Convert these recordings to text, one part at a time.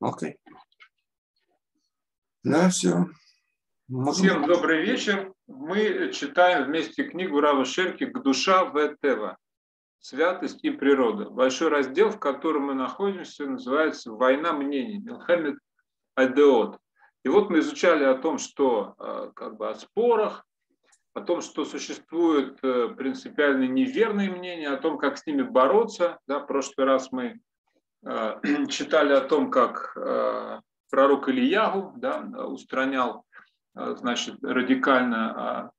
Окей. Да, все. Можем... Всем добрый вечер. Мы читаем вместе книгу Рава Шерки «К душа Ветева. Святость и природа». Большой раздел, в котором мы находимся, называется «Война мнений». Милхамед Адеот. И вот мы изучали о том, что э, как бы о спорах, о том, что существуют э, принципиально неверные мнения, о том, как с ними бороться. Да, в прошлый раз мы читали о том, как пророк Ильягу да, устранял значит, радикально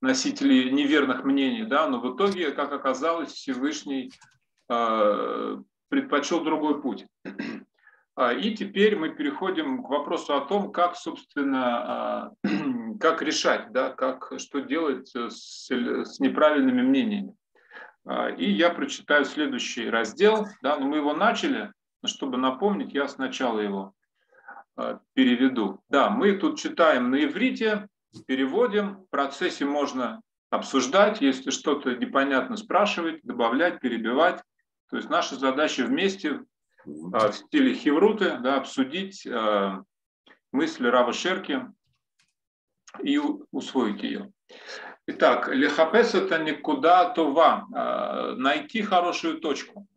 носителей неверных мнений, да, но в итоге, как оказалось, Всевышний предпочел другой путь. А, и теперь мы переходим к вопросу о том, как, собственно, как решать, да, как, что делать с, с неправильными мнениями. А, и я прочитаю следующий раздел. Да, но мы его начали, но чтобы напомнить, я сначала его переведу. Да, мы тут читаем на иврите, переводим. В процессе можно обсуждать, если что-то непонятно спрашивать, добавлять, перебивать. То есть наша задача вместе а, в стиле Хевруты, да, обсудить мысли Рава Шерки и усвоить ее. Итак, лехапес это никуда това, э, найти хорошую точку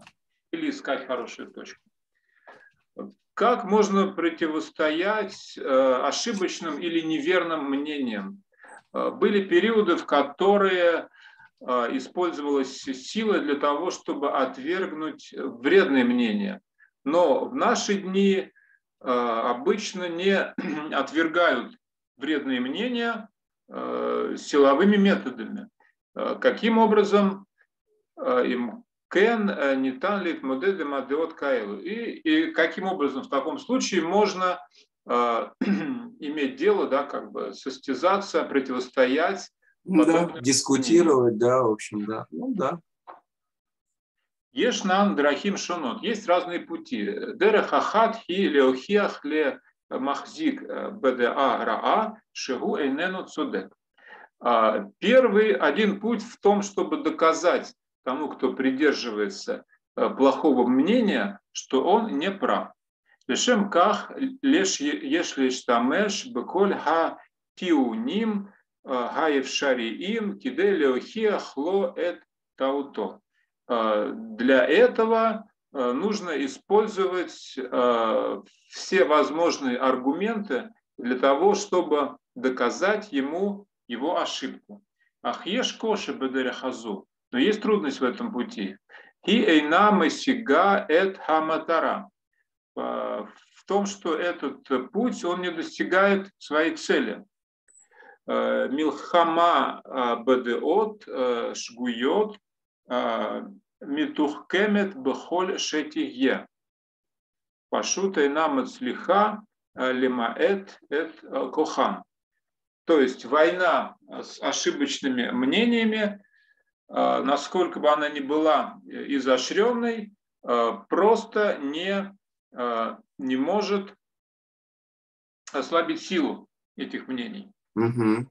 или искать хорошую точку. Как можно противостоять э, ошибочным или неверным мнениям? Были периоды, в которые использовалась сила для того, чтобы отвергнуть вредные мнения. Но в наши дни э, обычно не отвергают вредные мнения э, силовыми методами. Э, каким образом им кен не тан лит модеды мадеот каэлу. И, и каким образом в таком случае можно иметь дело, да, как бы состязаться, противостоять. Ну, да, дискутировать, да, в общем, да. Ну да. Ешнан драхим шонот. Есть разные пути. Дерех ахат хи леохиах ле махзик бда раа шигу эйнену цудек. А, первый, один путь в том, чтобы доказать тому, кто придерживается э, плохого мнения, что он не прав. Лешем ках леш ешли штамеш беколь ха тиуним э, гаев шариим киде леохиах ло эт тауто. Э, для этого нужно использовать э, все возможные аргументы для того, чтобы доказать ему его ошибку. Ахеш коши бедерехазу. Но есть трудность в этом пути. И эйна сига эт хаматара. В том, что этот путь, он не достигает своей цели. Милхама бедеот шгует Митухкемет бехоль шетигье. Пашута и нам слиха лимаэт эт кохам. То есть война с ошибочными мнениями, насколько бы она ни была изощренной, просто не, не может ослабить силу этих мнений. Угу.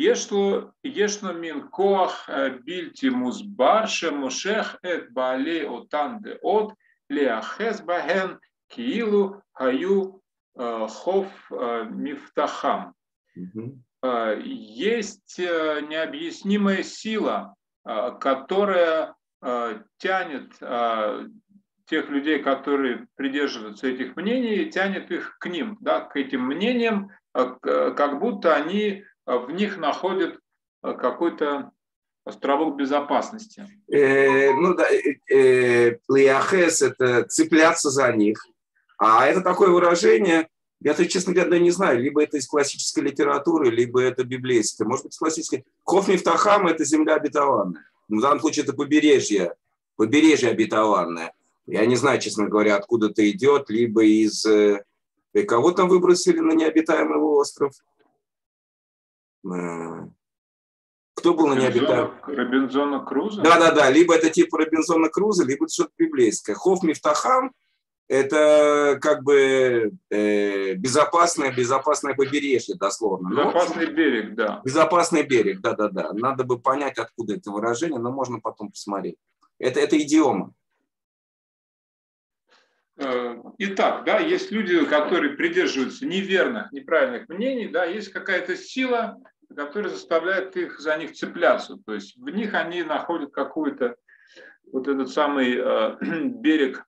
Ешло, мин коах э, бильти музбар шемушех эт баалей отан де от леахес баген киилу хаю э, хов э, мифтахам. Есть необъяснимая сила, которая тянет тех людей, которые придерживаются этих мнений, тянет их к ним, да, к этим мнениям, как будто они в них находят э, какой-то островок безопасности. Э, ну да, э, лиахес – это цепляться за них. А это такое выражение, я, то, честно говоря, не знаю, либо это из классической литературы, либо это библейское. Может быть, классическое. Хоф Мифтахам – это земля обетованная. В данном случае это побережье, побережье обетованное. Я не знаю, честно говоря, откуда это идет, либо из... Кого там выбросили на необитаемый остров? Э, кто был на необитаемом? Робинзона Круза? Да, да, да. Либо это типа Робинзона Круза, либо это что-то библейское. Хоф Мифтахам – это как бы э, безопасное, безопасное побережье, дословно. Безопасный но, берег, да. Безопасный берег, да, да, да. Надо бы понять, откуда это выражение, но можно потом посмотреть. Это, это идиома. Э, итак, да, есть люди, которые придерживаются неверных, неправильных мнений, да, есть какая-то сила, которая заставляет их за них цепляться. То есть в них они находят какую-то вот этот самый э, берег,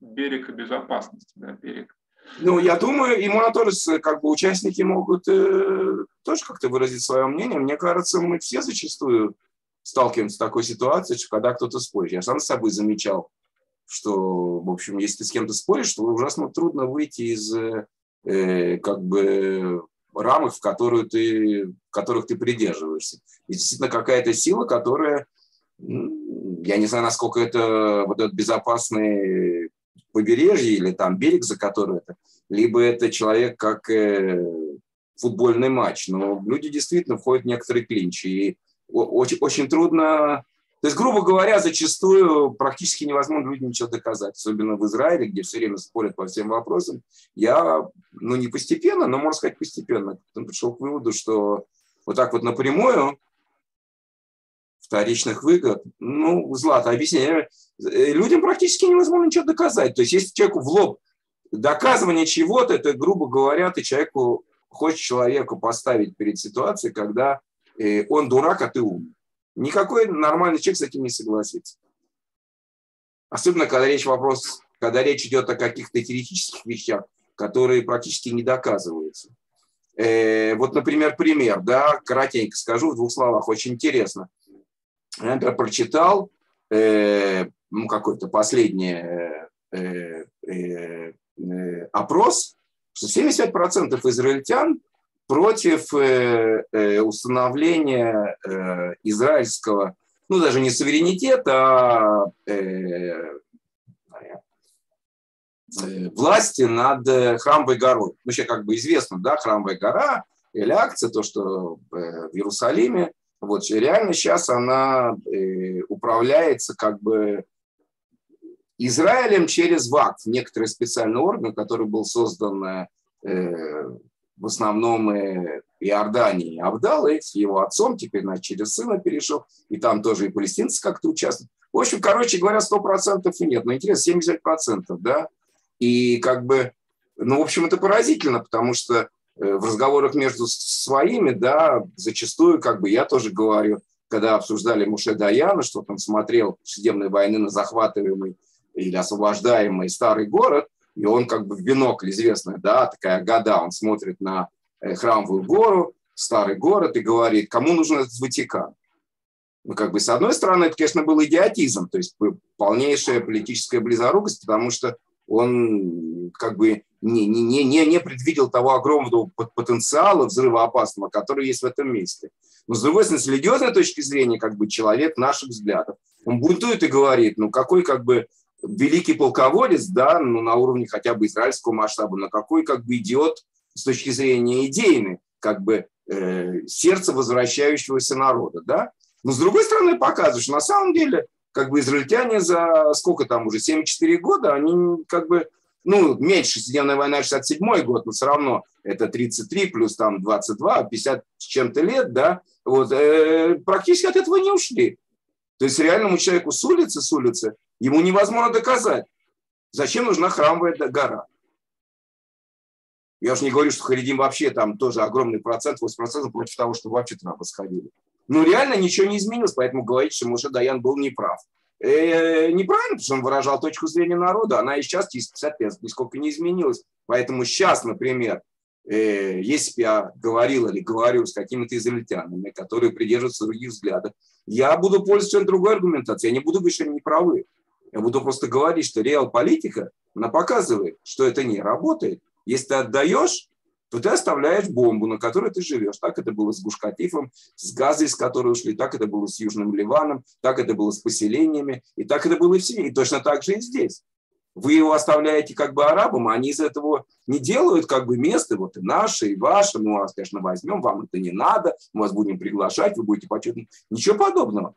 берег безопасности, да, берег. Ну, я думаю, и Монаторис, как бы участники могут э, тоже как-то выразить свое мнение. Мне кажется, мы все зачастую сталкиваемся с такой ситуацией, что когда кто-то спорит. Я сам с собой замечал, что, в общем, если ты с кем-то споришь, то ужасно трудно выйти из э, как бы рамок, в, которую ты, которых ты придерживаешься. И действительно какая-то сила, которая, я не знаю, насколько это вот этот безопасный побережье или там берег, за который это, либо это человек как э, футбольный матч. Но люди действительно входят в некоторые клинчи. И очень, очень трудно... То есть, грубо говоря, зачастую практически невозможно людям ничего доказать, особенно в Израиле, где все время спорят по всем вопросам. Я, ну, не постепенно, но, можно сказать, постепенно пришел к выводу, что вот так вот напрямую вторичных выгод. Ну, Злата, объясни. Людям практически невозможно ничего доказать. То есть, если человеку в лоб доказывание чего-то, это, грубо говоря, ты человеку, хочешь человеку поставить перед ситуацией, когда э, он дурак, а ты ум. Никакой нормальный человек с этим не согласится. Особенно, когда речь, вопрос, когда речь идет о каких-то теоретических вещах, которые практически не доказываются. Э, вот, например, пример, да, коротенько скажу в двух словах, очень интересно я, например, прочитал э, ну, какой-то последний э, э, э, э опрос, что 75% израильтян против э, э, установления э, израильского, ну даже не суверенитета, а власти над Храмовой горой. Ну, сейчас как бы известно, да, Храмовая гора или акция, то, что в Иерусалиме вот, реально сейчас она управляется как бы Израилем через ВАК, некоторый специальный орган, который был создан в основном Иордании Абдалой, с его отцом, теперь на через сына перешел, и там тоже и палестинцы как-то участвуют. В общем, короче говоря, 100% и нет, но интересно, 70%, да, и как бы, ну, в общем, это поразительно, потому что Э, в разговорах между своими, да, зачастую, как бы я тоже говорю, когда обсуждали Муше Даяна, что он смотрел судебной войны на захватываемый или освобождаемый старый город, и он как бы в бинокль известная, да, такая года, он смотрит на э, храмовую гору, старый город и говорит, кому нужен этот Ватикан? Ну, как бы, с одной стороны, это, конечно, был идиотизм, то есть полнейшая политическая близорукость, потому что он как бы не, не, не, не предвидел того огромного потенциала взрывоопасного, который есть в этом месте. Но, с другой стороны, с религиозной точки зрения, как бы человек наших взглядов, он бунтует и говорит, ну какой как бы великий полководец, да, ну на уровне хотя бы израильского масштаба, но какой как бы идиот с точки зрения идейной, как бы э, сердце возвращающегося народа, да. Но с другой стороны показывает, что на самом деле как бы израильтяне за сколько там уже, 74 года, они как бы ну, меньше, Соединенная война 67 год, но все равно это 33 плюс там 22, 50 с чем-то лет, да, вот, э, практически от этого не ушли. То есть реальному человеку с улицы, с улицы, ему невозможно доказать, зачем нужна храмовая гора. Я уж не говорю, что Харидим вообще там тоже огромный процент, 8% против того, что вообще туда восходили. Но реально ничего не изменилось, поэтому говорить, что Муше Даян был неправ э, неправильно, потому что он выражал точку зрения народа, она и сейчас 50 лет нисколько не изменилась. Поэтому сейчас, например, э, если бы я говорил или говорю с какими-то израильтянами, которые придерживаются других взглядов, я буду пользоваться другой аргументацией, я не буду говорить, что они не правы. Я буду просто говорить, что реал-политика, она показывает, что это не работает. Если ты отдаешь, то ты оставляешь бомбу, на которой ты живешь. Так это было с Гушкатифом, с Газой, с которой ушли, так это было с Южным Ливаном, так это было с поселениями, и так это было и в Сирии. И точно так же и здесь. Вы его оставляете как бы арабам, а они из этого не делают как бы место, вот и наше, и ваше, мы вас, конечно, возьмем, вам это не надо, мы вас будем приглашать, вы будете почетны. Ничего подобного.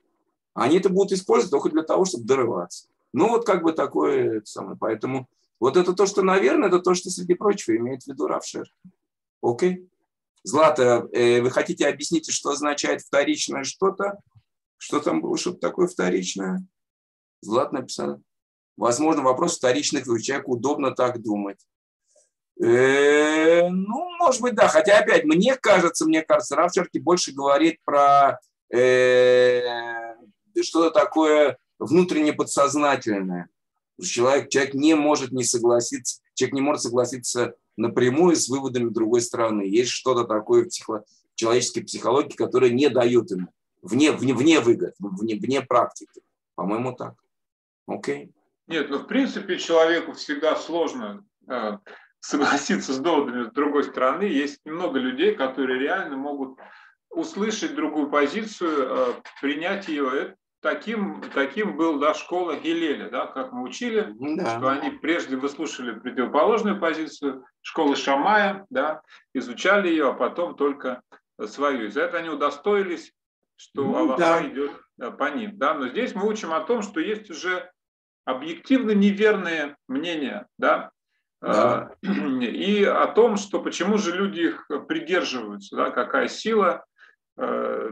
Они это будут использовать только для того, чтобы дорываться. Ну вот как бы такое самое. Поэтому вот это то, что, наверное, это то, что, среди прочего, имеет в виду Равшер. Окей. Злата, э, вы хотите объяснить, что означает вторичное что-то? Что там было, что-то такое вторичное? Злата написала. Возможно, вопрос вторичных, человеку удобно так думать. Э, ну, может быть, да. Хотя, опять, мне кажется, мне кажется, Раф все-таки больше говорит про э, что-то такое внутренне подсознательное. Человек, человек не может не согласиться, человек не может согласиться напрямую с выводами другой стороны. Есть что-то такое в психо, человеческой психологии, которое не дает ему, вне, вне, вне выгод, вне, вне практики. По-моему, так. Окей. Okay. Нет, ну в принципе человеку всегда сложно э, согласиться с доводами с другой стороны. Есть много людей, которые реально могут услышать другую позицию, э, принять ее. Таким, таким был да, школа Гелеля, да, как мы учили, да. что они прежде выслушали противоположную позицию, школы Шамая, да, изучали ее, а потом только свою. И за это они удостоились, что ну, Аллаха да. идет э, по ним. Да? Но здесь мы учим о том, что есть уже объективно неверные мнения, да, да. Э, и о том, что почему же люди их придерживаются, да, какая сила э,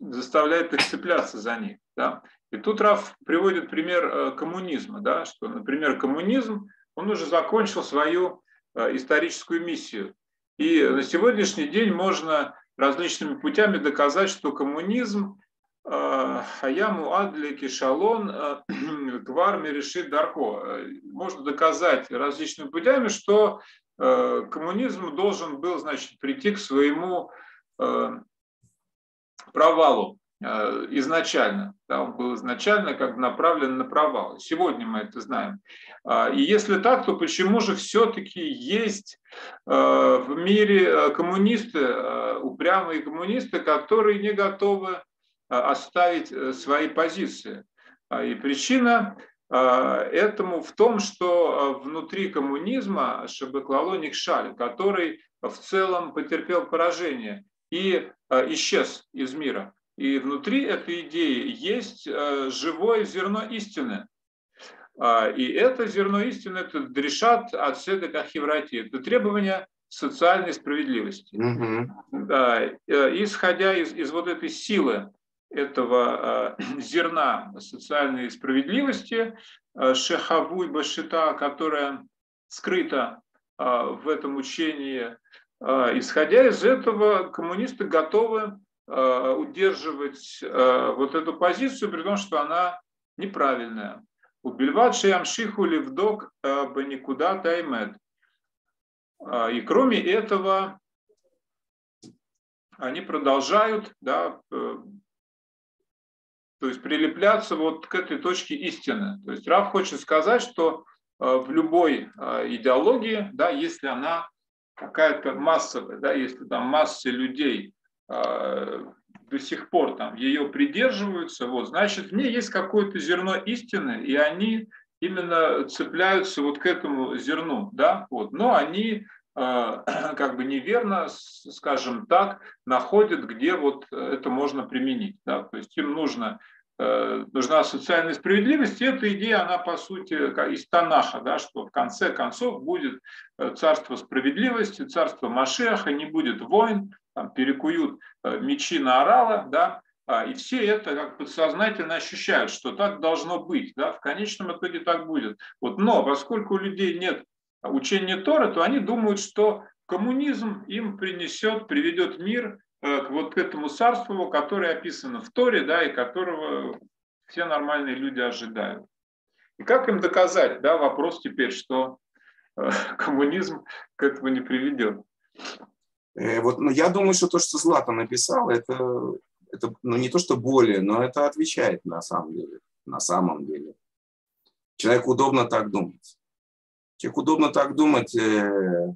заставляет их цепляться за них. Да. И тут Раф приводит пример э, коммунизма, да, что, например, коммунизм, он уже закончил свою историческую миссию. И на сегодняшний день можно различными путями доказать, что коммунизм Хаяму Адли Кишалон Кварми решит Дарко. Можно доказать различными путями, что э, коммунизм должен был значит, прийти к своему э, провалу э, изначально. Да, он был изначально как бы направлен на провал. Сегодня мы это знаем. А, и если так, то почему же все-таки есть в мире коммунисты, упрямые коммунисты, которые не готовы оставить свои позиции? А, и причина этому в том, что внутри коммунизма Шабеклалоник Шаль, который в целом потерпел поражение и исчез из мира. И внутри этой идеи есть живое зерно истины. И это зерно истины, это дрешат от седек ахиврати, это требование социальной справедливости. Mm-hmm. Исходя из, из вот этой силы, этого э, зерна социальной справедливости, э, шехавуй башита, которая скрыта э, в этом учении. Исходя из этого, коммунисты готовы удерживать вот эту позицию, при том, что она неправильная. Убильват шиямшиху ливдок никуда таймет. И кроме этого, они продолжают да, то есть прилепляться вот к этой точке истины. То есть Раф хочет сказать, что э, в любой э, идеологии, да, если она какая-то массовая, да, если там масса людей э, до сих пор там ее придерживаются, вот, значит, в ней есть какое-то зерно истины, и они именно цепляются вот к этому зерну, да, вот, но они как бы неверно, скажем так, находят, где вот это можно применить. Да? То есть им нужно, э, нужна социальная справедливость, и эта идея, она по сути из Танаха, да, что в конце концов будет э, царство справедливости, царство Машеха, не будет войн, там, перекуют э, мечи на орала, да, а, и все это как подсознательно ощущают, что так должно быть, да, в конечном итоге так будет. Вот, но поскольку у людей нет учения Тора, то они думают, что коммунизм им принесет, приведет мир э, к вот этому царству, которое описано в Торе, да, и которого все нормальные люди ожидают. И как им доказать, да, вопрос теперь, что э, коммунизм к этому не приведет. Э, вот, ну, я думаю, что то, что Злата написал, это, это ну, не то, что более, но это отвечает на самом деле. На самом деле. Человеку удобно так думать. Человеку удобно так думать. Э,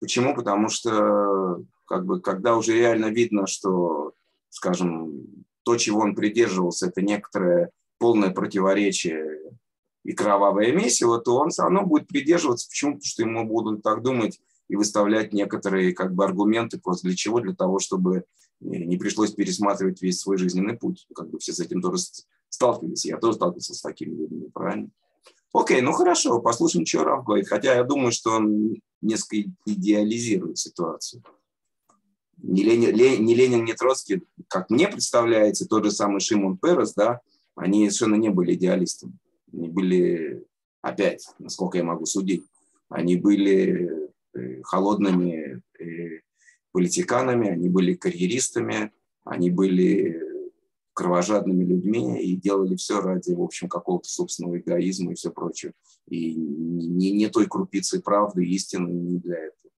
почему? Потому что как бы, когда уже реально видно, что, скажем, то, чего он придерживался, это некоторое полное противоречие и кровавое месиво, то он все равно будет придерживаться. Почему? Потому что ему будут так думать и выставлять некоторые как бы, аргументы просто для чего? Для того, чтобы не пришлось пересматривать весь свой жизненный путь. Как бы все с этим тоже сталкивались. Я тоже сталкивался с такими людьми, правильно? Окей, ну хорошо, послушаем, что Раф говорит. Хотя я думаю, что он несколько идеализирует ситуацию. Не Ленин, не Ленин, не Троцкий, как мне представляется, тот же самый Шимон Перес, да, они совершенно не были идеалистами. Они были опять, насколько я могу судить, они были э, холодными э, политиканами, они были карьеристами, они были кровожадными людьми и делали все ради, в общем, какого-то собственного эгоизма и все прочее. И не, не той крупицы правды, истины не для этого.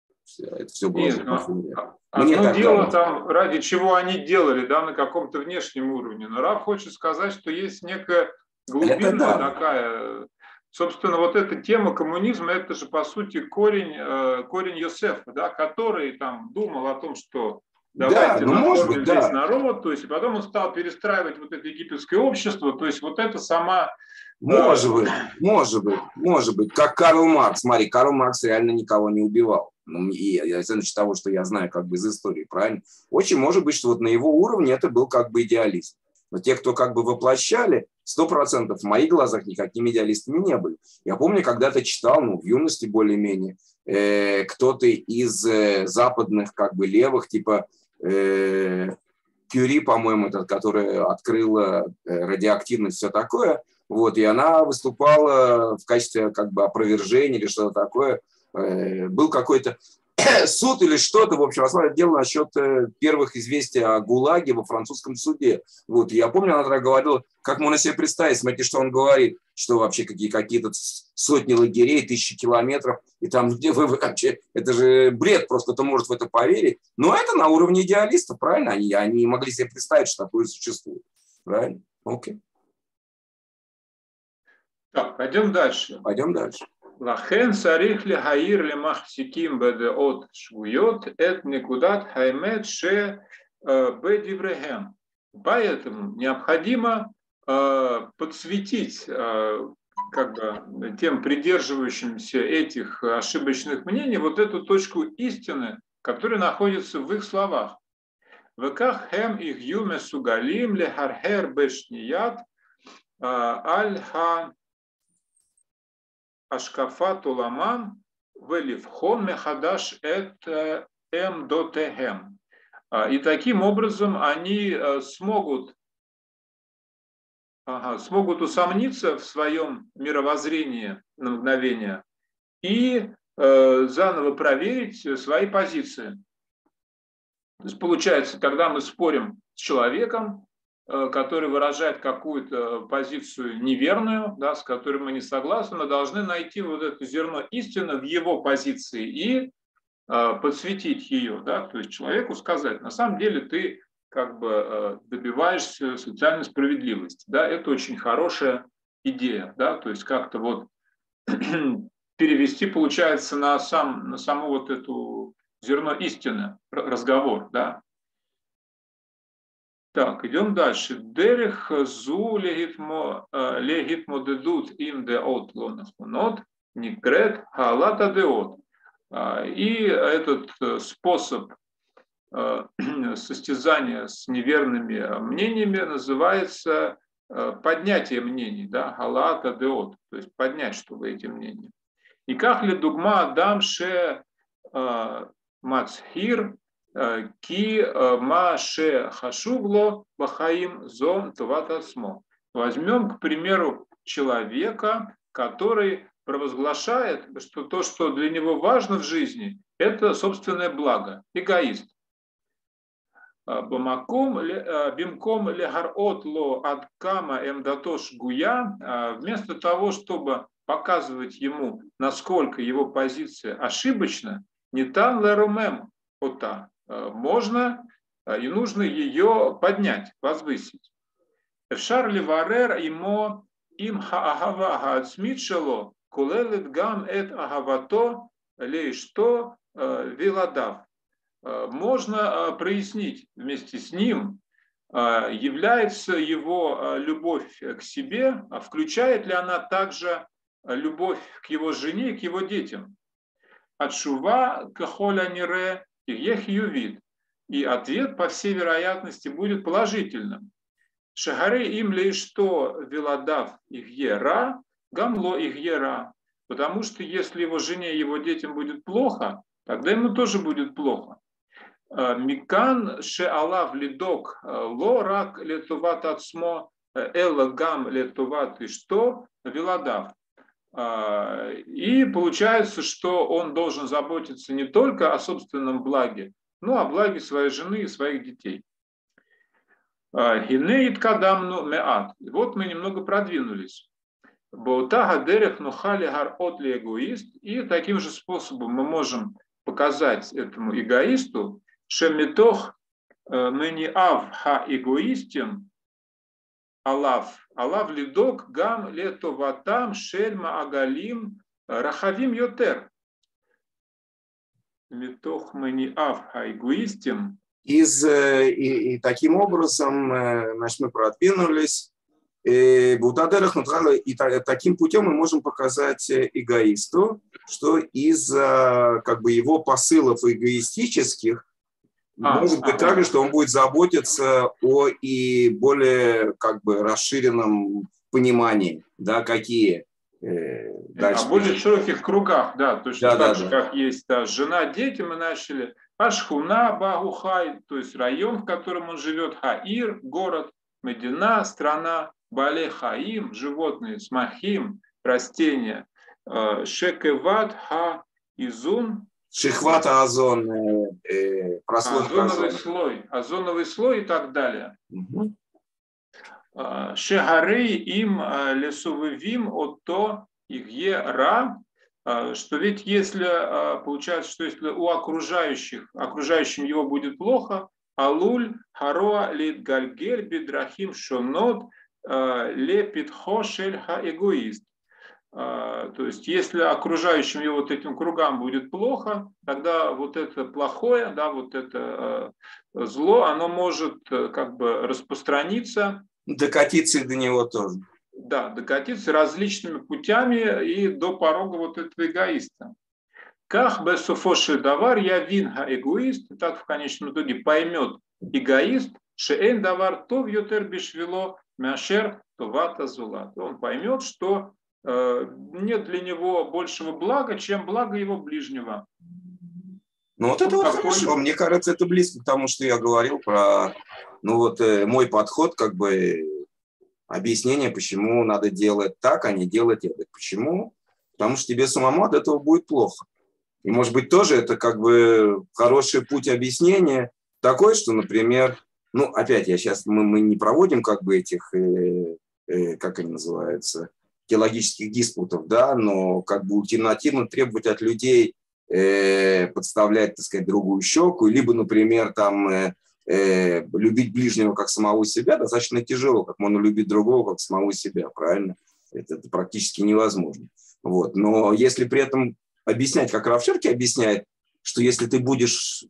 Это все было Нет, но, Одно дело там, ради чего они делали, да, на каком-то внешнем уровне. Но Раф хочет сказать, что есть некая глубина да. такая. Собственно, вот эта тема коммунизма, это же, по сути, корень, э, корень Йосефа, да, который там думал о том, что давайте да, ну, может быть, да. народ, то есть, и потом он стал перестраивать вот это египетское общество, то есть вот это сама... Может быть, может быть, может быть, как Карл Маркс, смотри, Карл Маркс реально никого не убивал. Ну, и значит, того, что я знаю как бы из истории, правильно? Очень может быть, что вот на его уровне это был как бы идеалист. Но те, кто как бы воплощали, сто процентов в моих глазах никакими идеалистами не были. Я помню, когда-то читал, ну, в юности более-менее, э, кто-то из э, западных как бы левых, типа э, Кюри, по-моему, этот, которая открыла э, радиоактивность, все такое, вот, и она выступала в качестве как бы опровержения или что-то такое, э, был какой-то суд или что-то, в общем, рассматривать дело насчет э, первых известий о ГУЛАГе во французском суде. Вот, я помню, она тогда говорила, как можно себе представить, смотрите, что он говорит, что вообще какие, какие-то сотни лагерей, тысячи километров, и там где вы вообще, это же бред, просто кто может в это поверить. Но это на уровне идеалистов, правильно? Они, они могли себе представить, что такое существует. Правильно? Окей. Так, пойдем дальше. Пойдем дальше. Лахен сарих ли хаир ли махсиким беде от швуйот, эт никудат хаймет ше э, бедиврегем. Поэтому необходимо э, подсветить э, как бы, тем придерживающимся этих ошибочных мнений вот эту точку истины, которая находится в их словах. Веках хем их юме сугалим лехархер бешният аль Ашкафат Уламан Веливхон Мехадаш это Эмдотехем. И таким образом они э, смогут, ага, смогут усомниться в своем мировоззрении на мгновение и э, заново проверить свои позиции. То есть получается, когда мы спорим с человеком, Э, который выражает какую-то позицию неверную, да, с которой мы не согласны, мы должны найти вот это зерно истины в его позиции и э, подсветить ее, да, то есть человеку сказать, на самом деле ты как бы э, добиваешься социальной справедливости, да, это очень хорошая идея, да, то есть как-то вот перевести, получается, на, сам, на саму вот эту зерно истины разговор, да, так, идем дальше. Дерех зу легитмодедут им де от лонахмонот никрет халата деот. А, и этот э, способ э, состязания с неверными мнениями называется э, поднятие мнений, да, халата деот, то есть поднять, чтобы эти мнения. И как ли дугма дамше мацхир Ки маше хашугло бахаим зон тватасмо. Возьмем, к примеру, человека, который провозглашает, что то, что для него важно в жизни, это собственное благо, эгоист. Э, Бамаком э, бимком легарот ло адкама эмдатош гуя, вместо того, чтобы показывать ему, насколько его позиция ошибочна, не там лерумем ота, можно э, и нужно ее поднять, возвысить. Шарли Варер имо им хаагава хаацмит шело кулелет гам эт агавато лейшто э, виладав. Можно прояснить вместе с ним, является его любовь к себе, а включает ли она также любовь к его жене и к его детям. Отшува кахоля нире Ихьювид. И ответ, по всей вероятности, будет положительным. Шагаре им ли что веладав их ера, гамло их ера. Потому что если его жене и его детям будет плохо, тогда ему тоже будет плохо. Э, Микан ше алав лидок э, лорак летуват отсмо эла гам летуват и что веладав. А, и получается, что он должен заботиться не только о собственном благе, но о благе своей жены и своих детей. А, Гинеит кадамну меат. Вот мы немного продвинулись. Боутага дерех нухали гар отли эгоист. И таким же способом мы можем показать этому эгоисту, шемитох э, мэни ав ха эгоистим алав Алав лидок гам летоватам шельма агалим рахавим йотер. Метох ав хайгуистим. Из, э, и, и таким образом э, значит, мы продвинулись. Э, Бутадерах и таким путем мы можем показать эгоисту, что из как бы его посылов эгоистических а, Может быть а, также, что он будет заботиться о и более как бы расширенном понимании, да, какие э, дальше. О более широких кругах, да, точно да, так да, же, да. как есть да, жена, дети мы начали, Ашхуна, Багухай, то есть район, в котором он живет, Хаир, город, Медина, страна, Бале Хаим, животные, Смахим, растения, э, Шекеват, Ха, Изун, Шихвата озон, э, прослойка озоновый озона. слой, озоновый слой и так далее. Угу. Шехары им а, лесовывим от то иге ра, а, что ведь если, а, получается, что если у окружающих, окружающим его будет плохо, алуль хароа лит гальгель бидрахим шонот лепит хошель ха эгоист. А, то есть, если окружающим его вот этим кругам будет плохо, тогда вот это плохое, да, вот это э, зло, оно может э, как бы распространиться. Докатиться до него тоже. Да, докатиться различными путями и до порога вот этого эгоиста. Как бесофоши давар я винга эгоист, так в конечном итоге поймет эгоист, шеэн давар то вьютер бишвило мяшер товата зулат. Он поймет, что нет для него большего блага, чем благо его ближнего. Ну вот это вот хорошо. Мне кажется, это близко к тому, что я говорил про, ну вот э, мой подход, как бы объяснение, почему надо делать так, а не делать это. Почему? Потому что тебе самому от этого будет плохо. И, может быть, тоже это как бы хороший путь объяснения такой, что, например, ну, опять я сейчас, мы, мы не проводим как бы этих, э, э, как они называются, теологических диспутов, да, но как бы ультимативно требовать от людей э, подставлять, так сказать, другую щеку, либо, например, там э, э, любить ближнего как самого себя достаточно тяжело, как можно любить другого как самого себя, правильно? Это, это практически невозможно. Вот. Но если при этом объяснять, как Равшерки объясняет, что если ты будешь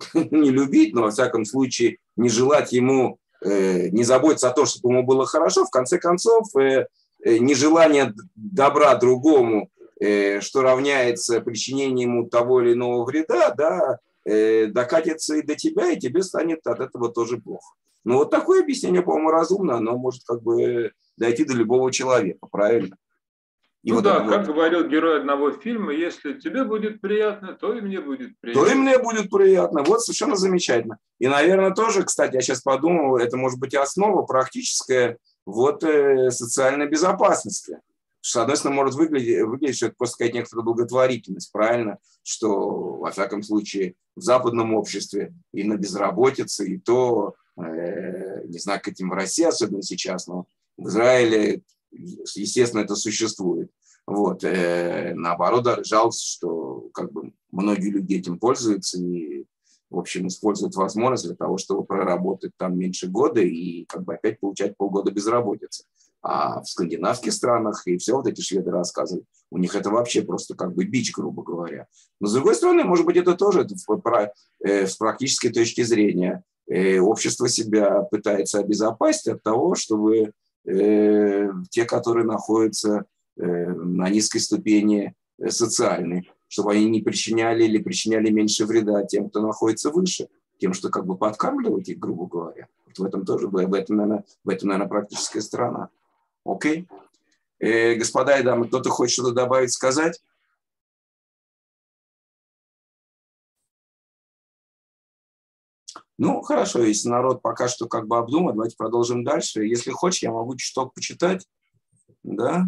не любить, но во всяком случае не желать ему, э, не заботиться о том, чтобы ему было хорошо, в конце концов э, нежелание добра другому, э, что равняется причинению ему того или иного вреда, да, э, докатится и до тебя, и тебе станет от этого тоже плохо. Ну, вот такое объяснение, по-моему, разумно, оно может как бы дойти до любого человека, правильно? И ну вот да, как вот. говорил герой одного фильма, если тебе будет приятно, то и мне будет приятно. То и мне будет приятно. Вот совершенно замечательно. И, наверное, тоже, кстати, я сейчас подумал, это может быть и основа практическая вот э, социальной безопасности. С одной стороны, может выглядеть, выглядеть, что это просто какая-то некоторая благотворительность, правильно? Что, во всяком случае, в западном обществе и на безработице, и то, э, не знаю, как этим в России, особенно сейчас, но в Израиле, естественно, это существует. Вот. Э, наоборот, жалко, что как бы многие люди этим пользуются и в общем, используют возможность для того, чтобы проработать там меньше года и как бы опять получать полгода безработицы. А в скандинавских странах, и все вот эти шведы рассказывают, у них это вообще просто как бы бич, грубо говоря. Но с другой стороны, может быть, это тоже э, с практической точки зрения э, общество себя пытается обезопасить от того, чтобы э, те, которые находятся на низкой ступени социальной, чтобы они не причиняли или причиняли меньше вреда тем, кто находится выше, тем, что как бы подкармливать их, грубо говоря. Вот в этом тоже, в этом, наверное, в этом, наверное, практическая сторона. Окей? Э, господа и дамы, кто-то хочет что-то добавить, сказать? Ну, хорошо, если народ пока что как бы обдумает, давайте продолжим дальше. Если хочешь, я могу чуток почитать. Да?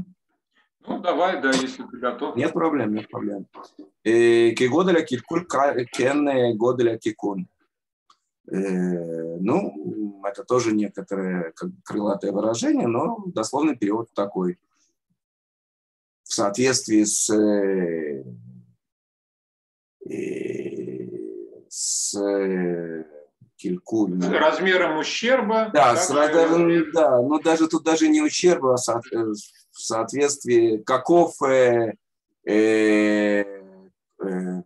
Ну, давай, да, если ты готов. Нет проблем, нет проблем. Кигоделя килькуль кен годеля кикун. Ну, это тоже некоторое как крылатое выражение, но дословный перевод такой. В соответствии с, э, с килькуль. С размером ущерба. Да, с, даже, да, но даже тут даже не ущерба, а в соответствии, каков э, э, э,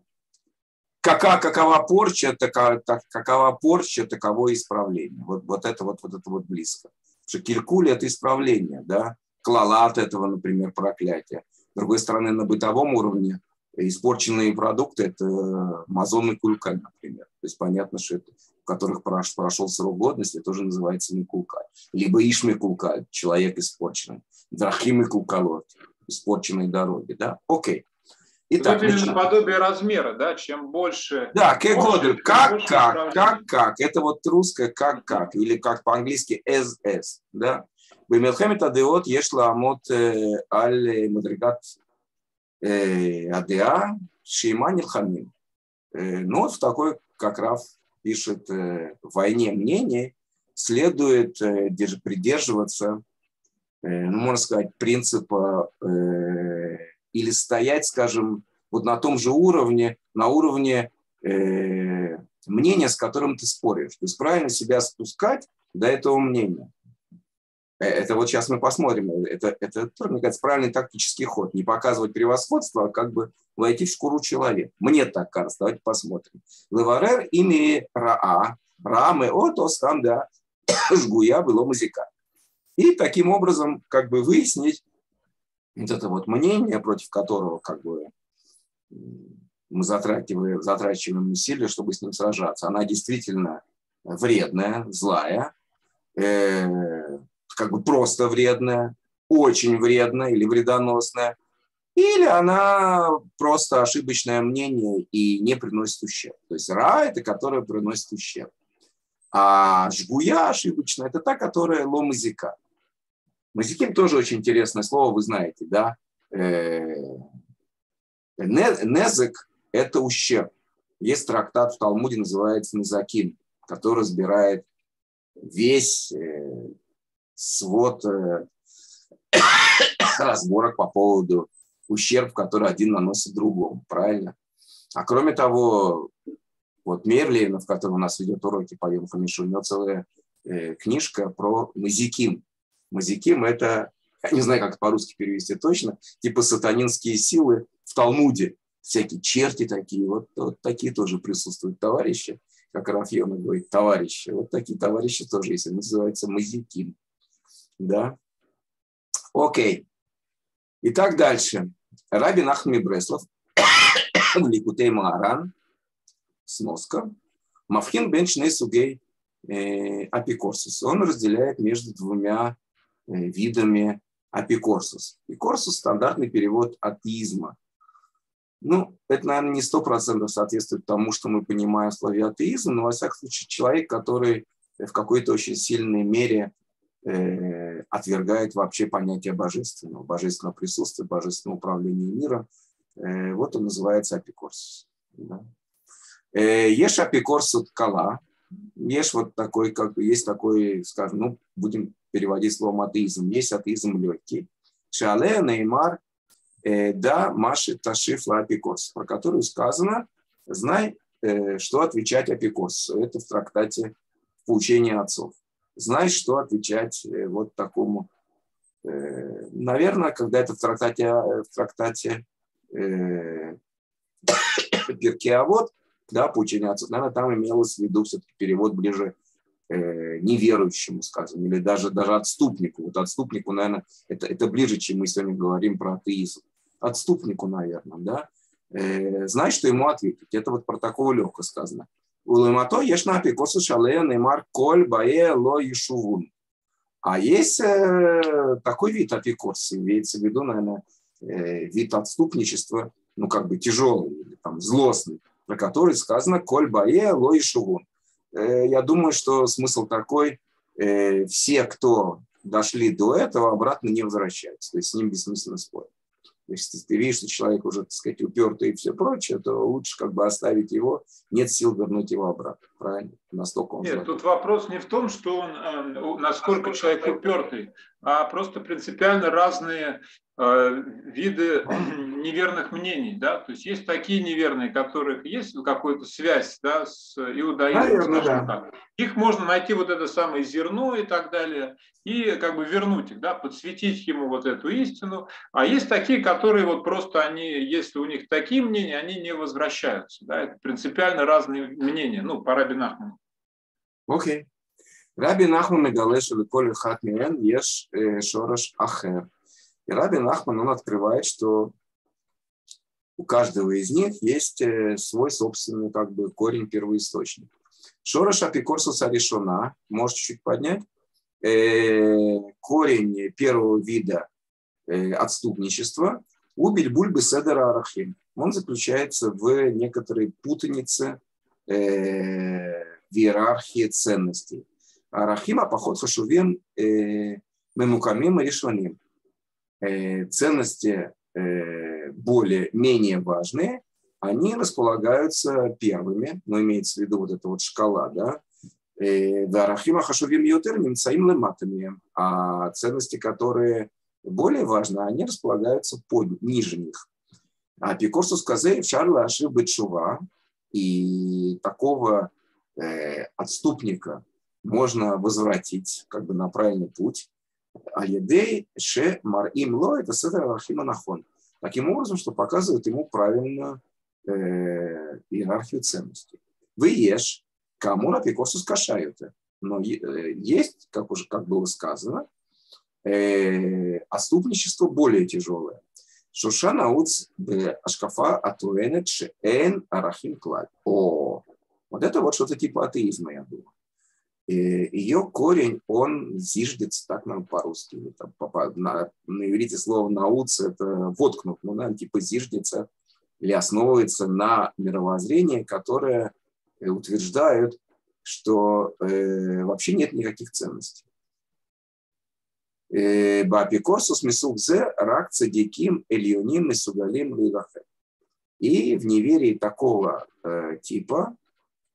кака, какова порча, такова, так, какова порча, таково исправление. Вот, вот это вот, вот это вот близко. Потому что килькуль – это исправление, да? Клалат этого, например, проклятие. С другой стороны, на бытовом уровне испорченные продукты – это мазон и кулькаль, например. То есть понятно, что это, в которых прошел срок годности, тоже называется не кулкаль. Либо ишми кулкаль, человек испорченный. Драхим и куколот, испорченной дороги, да? Окей. Итак, Выделили начинаем. подобие размера, да, чем больше... Да, к году, как, как, как, как, это вот русское как, как, или как по-английски ss, да. Бемилхемет адеот ешла амот э, аль э, мадригат э, адеа шима нилхамим. Ну вот в такой, как Раф пишет, войне мнений следует придерживаться ну, можно сказать, принципа или стоять, скажем, вот на том же уровне, на уровне э, мнения, с которым ты споришь. То есть правильно себя спускать до этого мнения. Э, это вот сейчас мы посмотрим. Это, это мне кажется, правильный тактический ход. Не показывать превосходство, а как бы войти в шкуру человека. Мне так кажется. Давайте посмотрим. Леварер ими Раа. Рамы от остам, да, жгуя было музыка. И таким образом как бы выяснить, вот это вот мнение, против которого как бы мы затрачиваем, затрачиваем усилия, чтобы с ним сражаться, она действительно вредная, злая, э, как бы просто вредная, очень вредная или вредоносная, или она просто ошибочное мнение и не приносит ущерб. То есть ра – это которая приносит ущерб. А жгуя ошибочная – это та, которая лом языка. Мазиким тоже очень интересное слово, вы знаете, да? Э, незек – это ущерб. Есть трактат в Талмуде, называется Незаким, который разбирает весь э, свод э, разборок по поводу ущерб, который один наносит другому, правильно? А кроме того, вот Мерлин, в котором у нас ведет уроки по Хамишу, у него целая книжка про Мазиким, Мазиким – это, я не знаю, как по-русски перевести точно, типа сатанинские силы в Талмуде. Всякие черти такие, вот, вот такие тоже присутствуют товарищи, как Рафьона говорит, товарищи. Вот такие товарищи тоже есть, называется Мазиким. Да? Окей. Итак, дальше. Раби Нахми Бреслов, Ликутей Магаран, сноска, Мавхин бен сугей э, апикорсус. Он разделяет между двумя видами апикорсус. Апикорсус – стандартный перевод атеизма. Ну, это, наверное, не сто процентов соответствует тому, что мы понимаем в слове атеизм, но, во всяком случае, человек, который в какой-то очень сильной мере э, отвергает вообще понятие божественного, божественного присутствия, божественного управления миром. Э, вот он называется апикорсус. Да. Э, ешь апикорсус кала, ешь вот такой, как есть такой, скажем, ну, будем переводить словом атеизм. Есть атеизм легкий. Шале, Неймар, э, да, Маши, Ташиф, Апикос, про которую сказано, знай, э, что отвечать Апикосу. Это в трактате в поучении отцов. Знай, что отвечать э, вот такому. Наверное, когда это в трактате, в трактате э, Перкеавод, да, поучение отцов, наверное, там имелось в виду все-таки перевод ближе э, неверующему, скажем, или даже, даже отступнику. Вот отступнику, наверное, это, это ближе, чем мы сегодня говорим про атеизм. Отступнику, наверное, да. Э, знай, что ему ответить. Это вот про такого легко сказано. Улымато ешь на апикосу шалея неймар коль бае ло ешувун. А есть э, такой вид апикорса, имеется в виду, наверное, э, вид отступничества, ну, как бы тяжелый, или там злостный, про который сказано «Коль бае ло и шувун». Э, я думаю, что смысл такой, э, все, кто дошли до этого, обратно не возвращаются. То есть с ним бессмысленно спорить. Если ты видишь, что человек уже, так сказать, упертый и все прочее, то лучше как бы оставить его, нет сил вернуть его обратно. Правильно? Настолько он Нет, злой. тут вопрос не в том, что он, э, насколько человек упертый, а просто принципиально разные виды неверных мнений, да, то есть есть такие неверные, которых есть какая-то связь, да, с иудаизмом, скажем да. так. Их можно найти вот это самое зерно и так далее, и как бы вернуть их, да, подсветить ему вот эту истину. А есть такие, которые вот просто они, если у них такие мнения, они не возвращаются, да, это принципиально разные мнения, ну, по Раби Нахману. Окей. Раби Нахман мегалеш ликоль хат миэн еш э, шорош ахер. И Рабин Нахман, он открывает, что у каждого из них есть э, свой собственный как бы корень, первоисточник. Шорош апикорсус аришона, можешь чуть поднять, э, корень первого вида э, отступничества, убель бульбы седера арахим. Он заключается в некоторой путанице в иерархии ценностей. Арахима поход хашувен мемукамим решоним. Э, ценности э, более, менее важные, они располагаются первыми, но имеется в виду вот эта вот шкала, да, э, Дарахима хашувим ютер немцаим лематами, а ценности, которые более важны, они располагаются под, ниже них. А Пикорсу сказал, Шарла ошибы чува, и такого отступника можно возвратить как бы на правильный путь, Аядей Ше Марим Ло это Седер Арахима Нахон. Таким образом, что показывает ему правильную э, иерархию ценностей. Вы ешь, кому на пикосу скашают. Но э, есть, как уже как было сказано, э, отступничество более тяжелое. Шушана уц ашкафа атуэнет эн арахим клад. О, вот это вот что-то типа атеизма, я думаю ее корень, он зиждется, так нам по-русски, на, на иврите слово науц это воткнут, ну, наверное, типа зиждется или основывается на мировоззрении, которое э, утверждают, что э, вообще нет никаких ценностей. Э, Бапикорсус мисукзе рак цадиким эльюним мисугалим лилахе. И в неверии такого э, типа Э,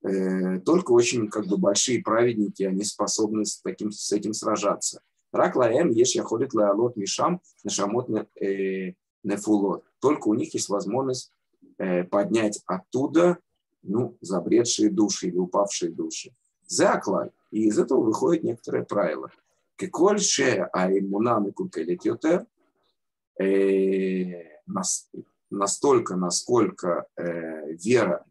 только очень как бы большие праведники, они способны с, таким, с этим сражаться. Рак лаэм еш яходит лаалот мишам нашамот э, нефулот. Только у них есть возможность э, поднять оттуда ну, забредшие души или упавшие души. Заклай. И из этого выходит некоторое правило. Кеколь ше аимунам и кукелет йотер настолько, насколько вера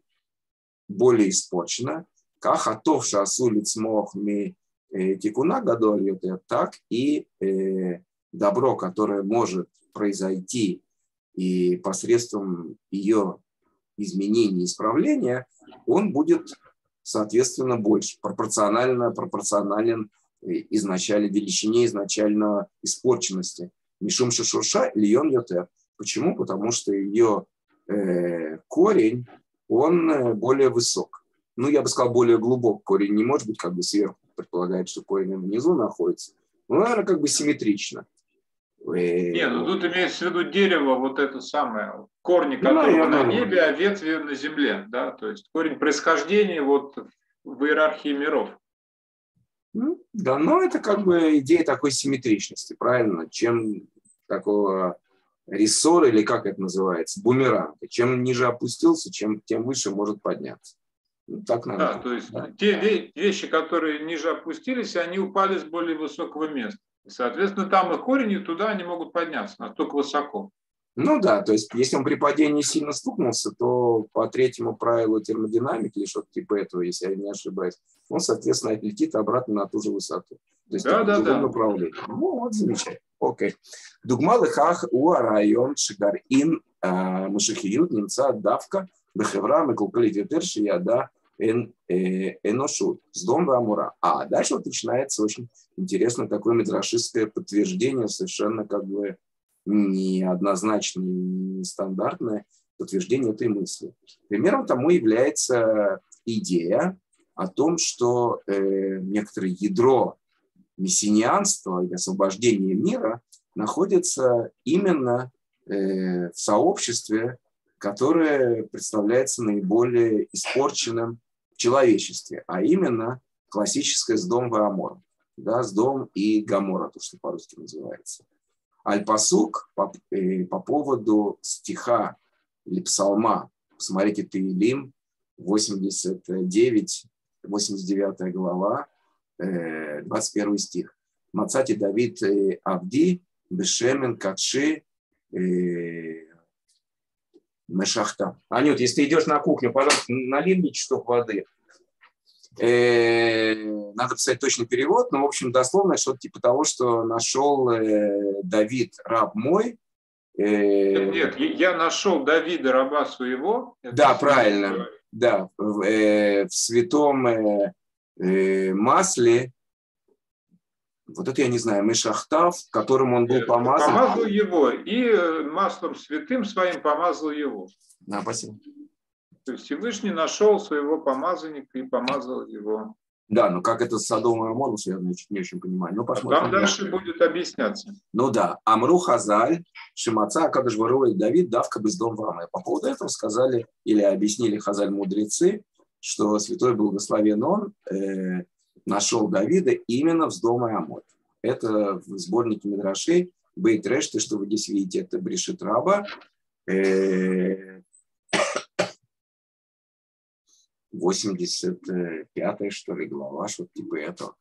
более испорчена. Как атов шасу лицмох ми э, тикуна гадоль так и э, добро, которое может произойти и посредством ее изменения, исправления, он будет, соответственно, больше, пропорционально пропорционален э, изначально величине изначального испорченности. Мишум шишуша льон йотер. Почему? Потому что ее э, корень он э, более высок. Ну, я бы сказал, более глубок. Корень не может быть как бы сверху, предполагает, что корень внизу находится. Ну, наверное, как бы симметрично. Э, Нет, ну тут имеется в виду дерево, вот это самое, корни которого ну, на небе, а ветви на земле, да, то есть корень происхождения вот в иерархии миров. Ну, да, но это как бы идея такой симметричности, правильно? Чем такого рессор, или как это называется, бумеранг. Чем ниже опустился, чем, тем выше может подняться. Ну, так надо. Да, то есть да. те вещи, которые ниже опустились, они упали с более высокого места. И, соответственно, там их корень, и туда они могут подняться настолько высоко. Ну да, то есть если он при падении сильно стукнулся, то по третьему правилу термодинамики или что-то типа этого, если я не ошибаюсь, он, соответственно, отлетит обратно на ту же высоту. То есть да, да, да. направлении. Ну вот, замечательно. Окей. Дугма лехах у район шигар ин а, мушахиют немца давка бехевра мекулкалит ютер шияда эн э, эношу с дом амура. А дальше вот начинается очень интересно такое медрашистское подтверждение, совершенно как бы неоднозначное, нестандартное подтверждение этой мысли. Примером тому является идея о том, что э, некоторое ядро мессинианства и освобождения мира находится именно в сообществе, которое представляется наиболее испорченным в человечестве, а именно классическое с дом Амор, да, с дом и Гамора, то, что по-русски называется. Аль-Пасук по, по поводу стиха или псалма, посмотрите, Таилим, 89, 89 глава, 21 стих. Мацати Давид Авди, Бешемен, Катши, Мешахта. Анют, если ты идешь на кухню, пожалуйста, налей мне чуток воды. Надо писать точный перевод, но, в общем, дословно что-то типа того, что нашел Давид, раб мой. Нет, я нашел Давида, раба своего. Да, правильно. Да, в, в святом масле вот это я не знаю, Мешахтав, которым он был помазан. Помазал его и э, маслом святым своим помазал его. Да, спасибо. То есть Всевышний нашел своего помазанника и помазал его. Да, но как это с Содомом и Амоном связано, я не очень понимаю. Но посмотрим. Там дальше будет объясняться. Ну да. Амру Хазаль, Шимаца, Акадышварова и Давид, Давка Бездом Вама. По поводу этого сказали или объяснили Хазаль мудрецы, что святой благословен он э, нашел Давида именно в дома Амот. Это в сборнике Мидрашей, Бейт Решты, что вы здесь видите, это Брешит Раба. Э, 85-я, что ли, глава, что-то типа этого.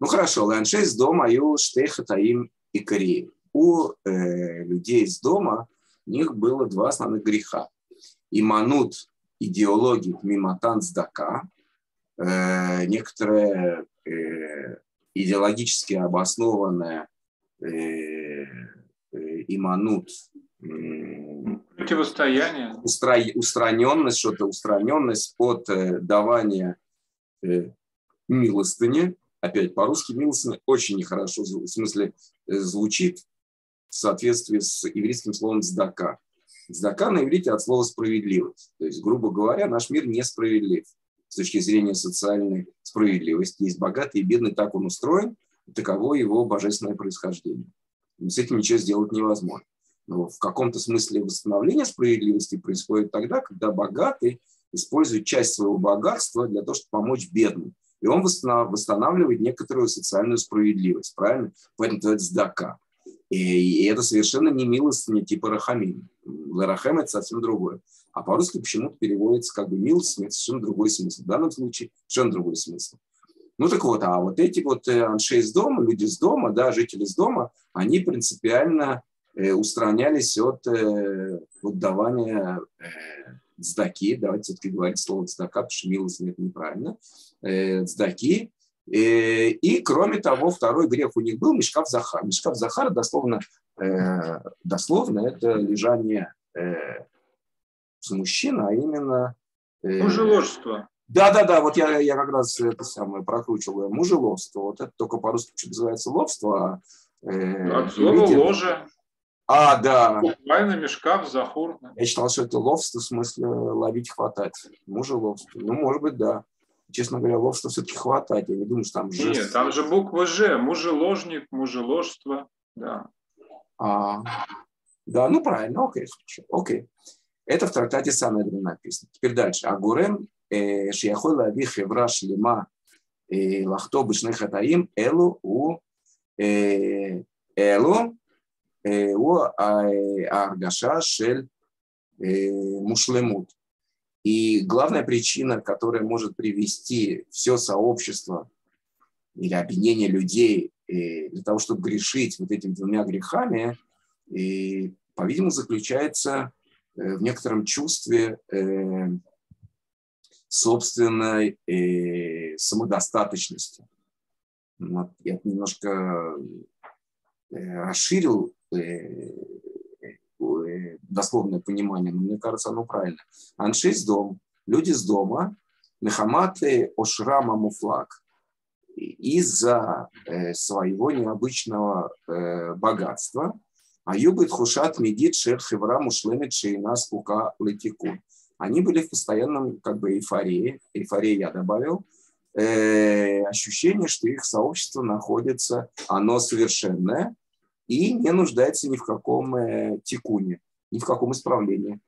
Ну хорошо, ланшей с дома, ю штейха таим и кариим. У э, людей из дома у них было два основных греха. Иманут идеологии миматан сдака, э, некоторое э, идеологически обоснованное э, э, иманут противостояние, устро, устраненность, что-то устраненность от давания милостыни. Опять по-русски милостыня очень нехорошо, в смысле звучит в соответствии с еврейским словом «здака». «Здака» на иврите от слова «справедливость». То есть, грубо говоря, наш мир несправедлив с точки зрения социальной справедливости. Есть богатый и бедный, так он устроен, таково его божественное происхождение. С этим ничего сделать невозможно. Но в каком-то смысле восстановление справедливости происходит тогда, когда богатый использует часть своего богатства для того, чтобы помочь бедным. И он восстанавливает некоторую социальную справедливость, правильно? Поэтому это сдака. И, это совершенно не милостыня типа рахамин. Ларахем – это совсем другое. А по-русски почему-то переводится как бы милость, это совершенно другой смысл. В данном случае совершенно другой смысл. Ну так вот, а вот эти вот э, анши из дома, люди из дома, да, жители из дома, они принципиально устранялись от э, вот давания э, давайте все-таки говорить слово цдака, потому что милость это неправильно, э, цдаки, э, и, кроме того, второй грех у них был Мешкав Захар. Мешкав Захар дословно, э, дословно это лежание э, мужчина, а именно... Э, Мужеложство. Да, да, да, вот я, я как раз это самое прокручиваю. Мужеловство. Вот это только по-русски называется ловство. А, э, От слова ложе. А, да. Буквально мешка в захур. Я считал, что это ловство, в смысле ловить, хватать. Мужеловство. Ну, может быть, да. Честно говоря, ловство все-таки хватать. Я не думаю, что там же... Нет, там же буква Ж. Мужеложник, мужеложство. Да. А, да, ну правильно, окей, хорошо. Окей. Это в трактате Санедрин написано. Теперь дальше. Агурем шияхой лави хевра шлема лахто бешны хатаим элу у элу у аргаша шель мушлемут. И главная причина, которая может привести все сообщество или объединение людей для того, чтобы грешить вот этими двумя грехами, и, по-видимому, заключается Э, в некотором чувстве э, собственной э, самодостаточности. Я немножко расширил дословное понимание, но мне кажется, оно правильно. Анши из дома, люди с дома, Мехаматы Ошрама Муфлак, из-за своего необычного богатства – Аюбит хушат медит шер хевра мушлемит шейна скука летику. Они были в постоянном как бы эйфории, эйфории я добавил, э, ощущение, что их сообщество находится, оно совершенное, и не нуждается ни в каком э, тикуне, ни в каком исправлении.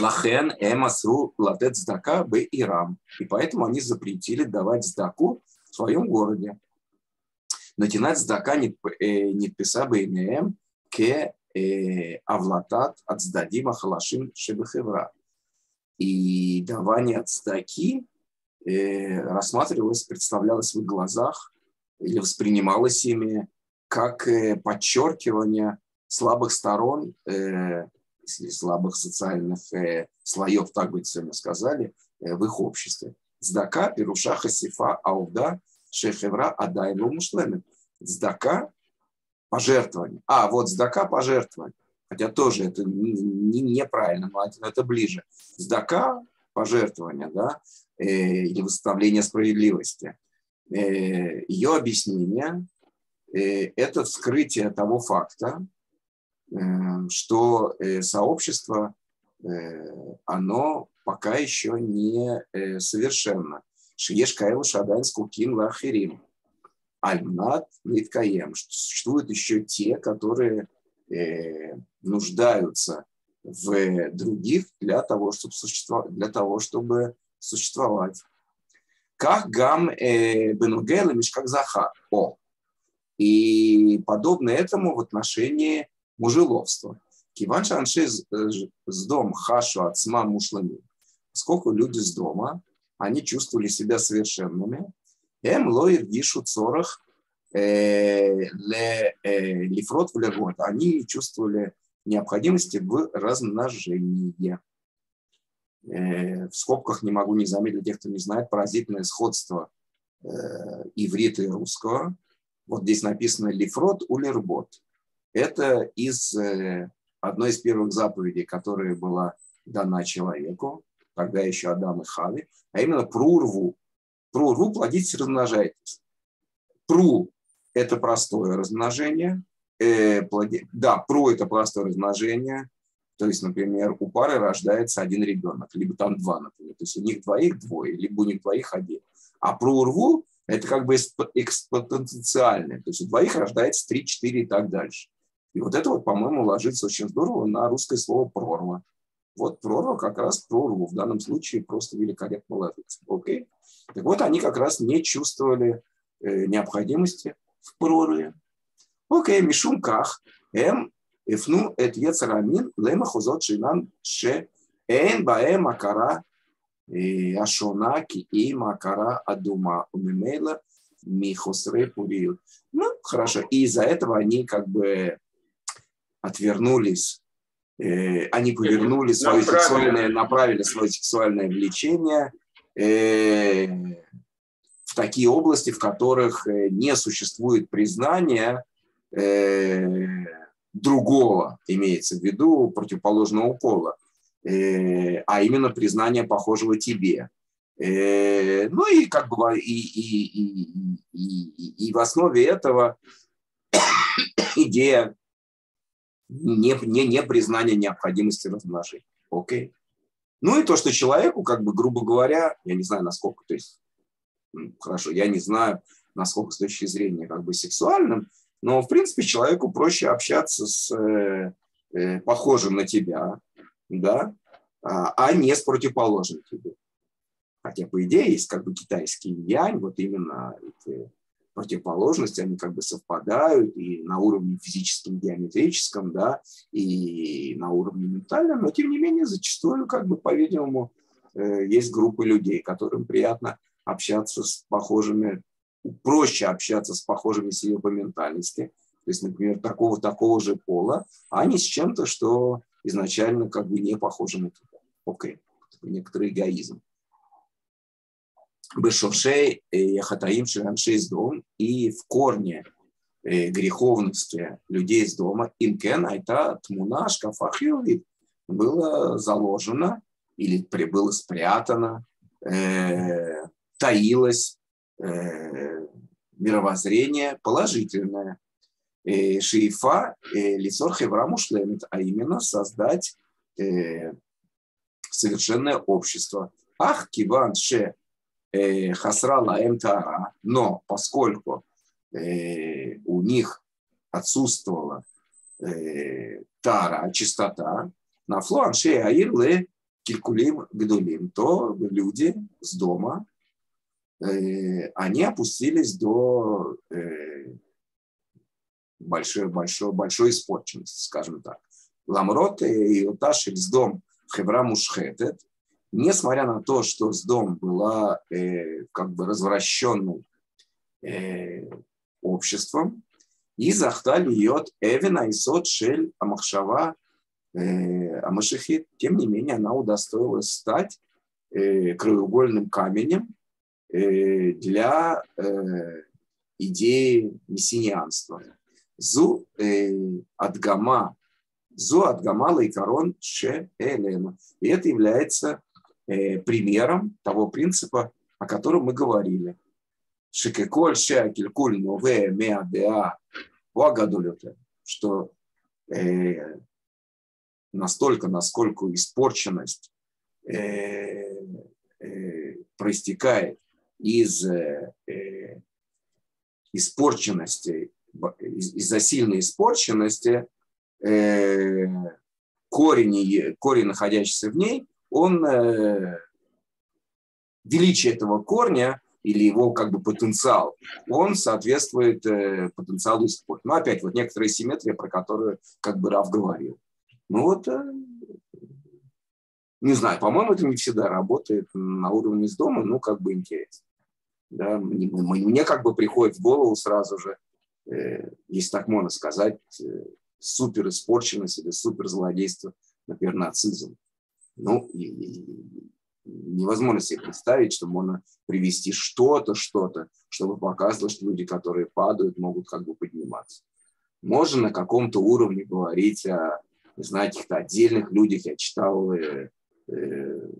Лахен эмасру латет сдака б ирам. И поэтому они запретили давать сдаку в своем городе. Натянать сдака не э, писа бы инеем ке э, авлатат от сдадима халашим шебехевра. И давание от сдаки э, рассматривалось, представлялось в их глазах или воспринималось ими как подчеркивание слабых сторон если слабых социальных э, слоев, так бы сегодня сказали, э, в их обществе. Здака, пируша, хасифа, ауда, шехевра, адайлу, мушлемет. Здака – пожертвование. А, вот здака – пожертвование. Хотя тоже это не, неправильно, но это ближе. Здака – пожертвование, да, э, или восстановление справедливости. Э, ее объяснение э, – это вскрытие того факта, Э, что э, сообщество, э, оно пока еще не совершенно. Шиеш Кайл Шадайн Скукин Ниткаем. Существуют еще те, которые нуждаются в других для того, чтобы существовать. Для того, чтобы существовать. Как гам бенугел и мишкак захар. О. И подобно этому в отношении мужеловство. Киван шанши с дом хашу от сма мушлами. Поскольку люди с дома, они чувствовали себя совершенными, эм лоир гишу цорах э, лифрот в легот. Они чувствовали необходимости в размножении. Э, в скобках не могу не заметить, для тех, кто не знает, поразительное сходство э, иврита и русского. Вот здесь написано лифрот улербот. Это из э, одной из первых заповедей, которая была дана человеку, тогда еще Адам и Хави, а именно прурву. Прурву плодитесь, размножайтесь. Пру – это простое размножение. Э, плоди... Да, пру – это простое размножение. То есть, например, у пары рождается один ребенок, либо там два, например. То есть у них двоих двое, либо у них двоих один. А прурву – это как бы экспотенциальное. То есть у двоих рождается три, четыре и так дальше. И вот это вот, по-моему, ложится очень здорово на русское слово «прорва». Вот прорва как раз прорву в данном случае просто великолепно ложится. Окей? Так вот, они как раз не чувствовали э, необходимости в прорве. Окей, мишум ках, эм, эфну эт ецарамин, лема хузот шинан ше, эн баэм акара э, ашона ки им акара адума умимейла михосре пуриют. Ну, хорошо. И из-за этого они как бы отвернулись, э, они повернули свое сексуальное, направили свое сексуальное влечение э, в такие области, в которых э, не существует признания другого, имеется в виду противоположного пола, а именно признание похожего тебе. Ну и как бы и, и, и, и, и в основе этого идея не, не, не признание необходимости размножения. Окей. Ну и то, что человеку, как бы, грубо говоря, я не знаю, насколько, то есть, хорошо, я не знаю, насколько с точки зрения как бы сексуальным, но, в принципе, человеку проще общаться с э, э, похожим на тебя, да, а, а не с противоположным тебе. Хотя, по идее, есть как бы китайский янь, вот именно эти противоположности, они как бы совпадают и на уровне физическом, геометрическом, да, и на уровне ментальном, но тем не менее зачастую, как бы, по-видимому, э, есть группы людей, которым приятно общаться с похожими, проще общаться с похожими себе по ментальности, то есть, например, такого, такого же пола, а не с чем-то, что изначально как бы не похоже на тебя. Окей, okay. некоторый эгоизм. Бешовшей Хатаим Шираншей из дом и в корне э, греховности людей из дома Имкен Айта Тмуна Шкафа Хилвит было заложено или было спрятано, э, таилось э, мировоззрение положительное. Э, шиифа э, лицор хевра мушлемит, а именно создать э, совершенное общество. Ах, киван ше Э, хасра лаэм тара, но поскольку у них отсутствовала тара, чистота, на флуанше аирле килькулим гдулим, то люди с дома, они опустились до большой, большой, большой испорченности, скажем так. Ламрот и Уташель с дом Хевра Мушхетет, несмотря на то, что с дом была э, как бы развращенным э, обществом, и захтали йод Эвина и Сот Шель Амахшава э, Амашихит. Тем не менее, она удостоилась стать э, краеугольным каменем э, для э, идеи мессианства. Зу э, Адгама, Зу Адгама Лайкарон Ше Элема. И это является э, примером того принципа, о котором мы говорили. Шикеколь Ше Акилькуль Нове Меадеа Вагадулюте, что э, настолько, насколько испорченность э, э, проистекает из э, испорченности из-за сильной испорченности э, корень, корень, находящийся в ней, он э, величие этого корня или его как бы потенциал, он соответствует э, потенциалу испорченности. Но опять вот некоторая симметрия, про которую как бы Раф говорил. Ну вот, не знаю, по-моему, это не всегда работает на уровне с дома, ну как бы интересно. Да, мне, мне как бы приходит в голову сразу же, Э, если так можно сказать, э, супер испорченность или супер злодейство, например, нацизм. Ну, и, и невозможно себе представить, что можно привести что-то, что-то, чтобы показывать, что люди, которые падают, могут как бы подниматься. Можно на каком-то уровне говорить о, не знаю, каких-то отдельных людях. Я читал э, э,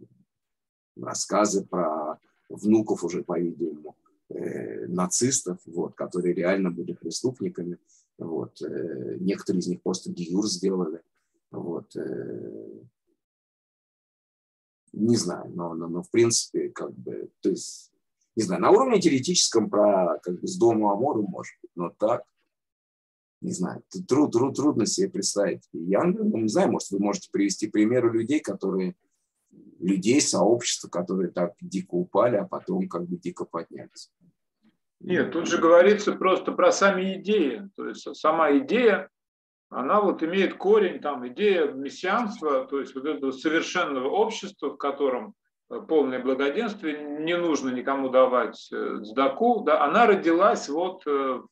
рассказы про внуков уже, по-видимому, э, нацистов, вот, которые реально были преступниками. Вот, э, некоторые из них просто гиюр сделали. Вот, э, не знаю, но, но, но в принципе, как бы, то есть, не знаю, на уровне теоретическом про как бы с дома Амору может быть, но так, не знаю, труд, труд, трудно себе представить. Я ну, не знаю, может, вы можете привести примеры людей, которые людей, сообщества, которые так дико упали, а потом как бы дико поднялись. Нет, тут же говорится просто про сами идеи. То есть сама идея, она вот имеет корень, там, идея мессианства, то есть вот этого совершенного общества, в котором э, полное благоденствие, не нужно никому давать э, сдаку, да, она родилась вот э,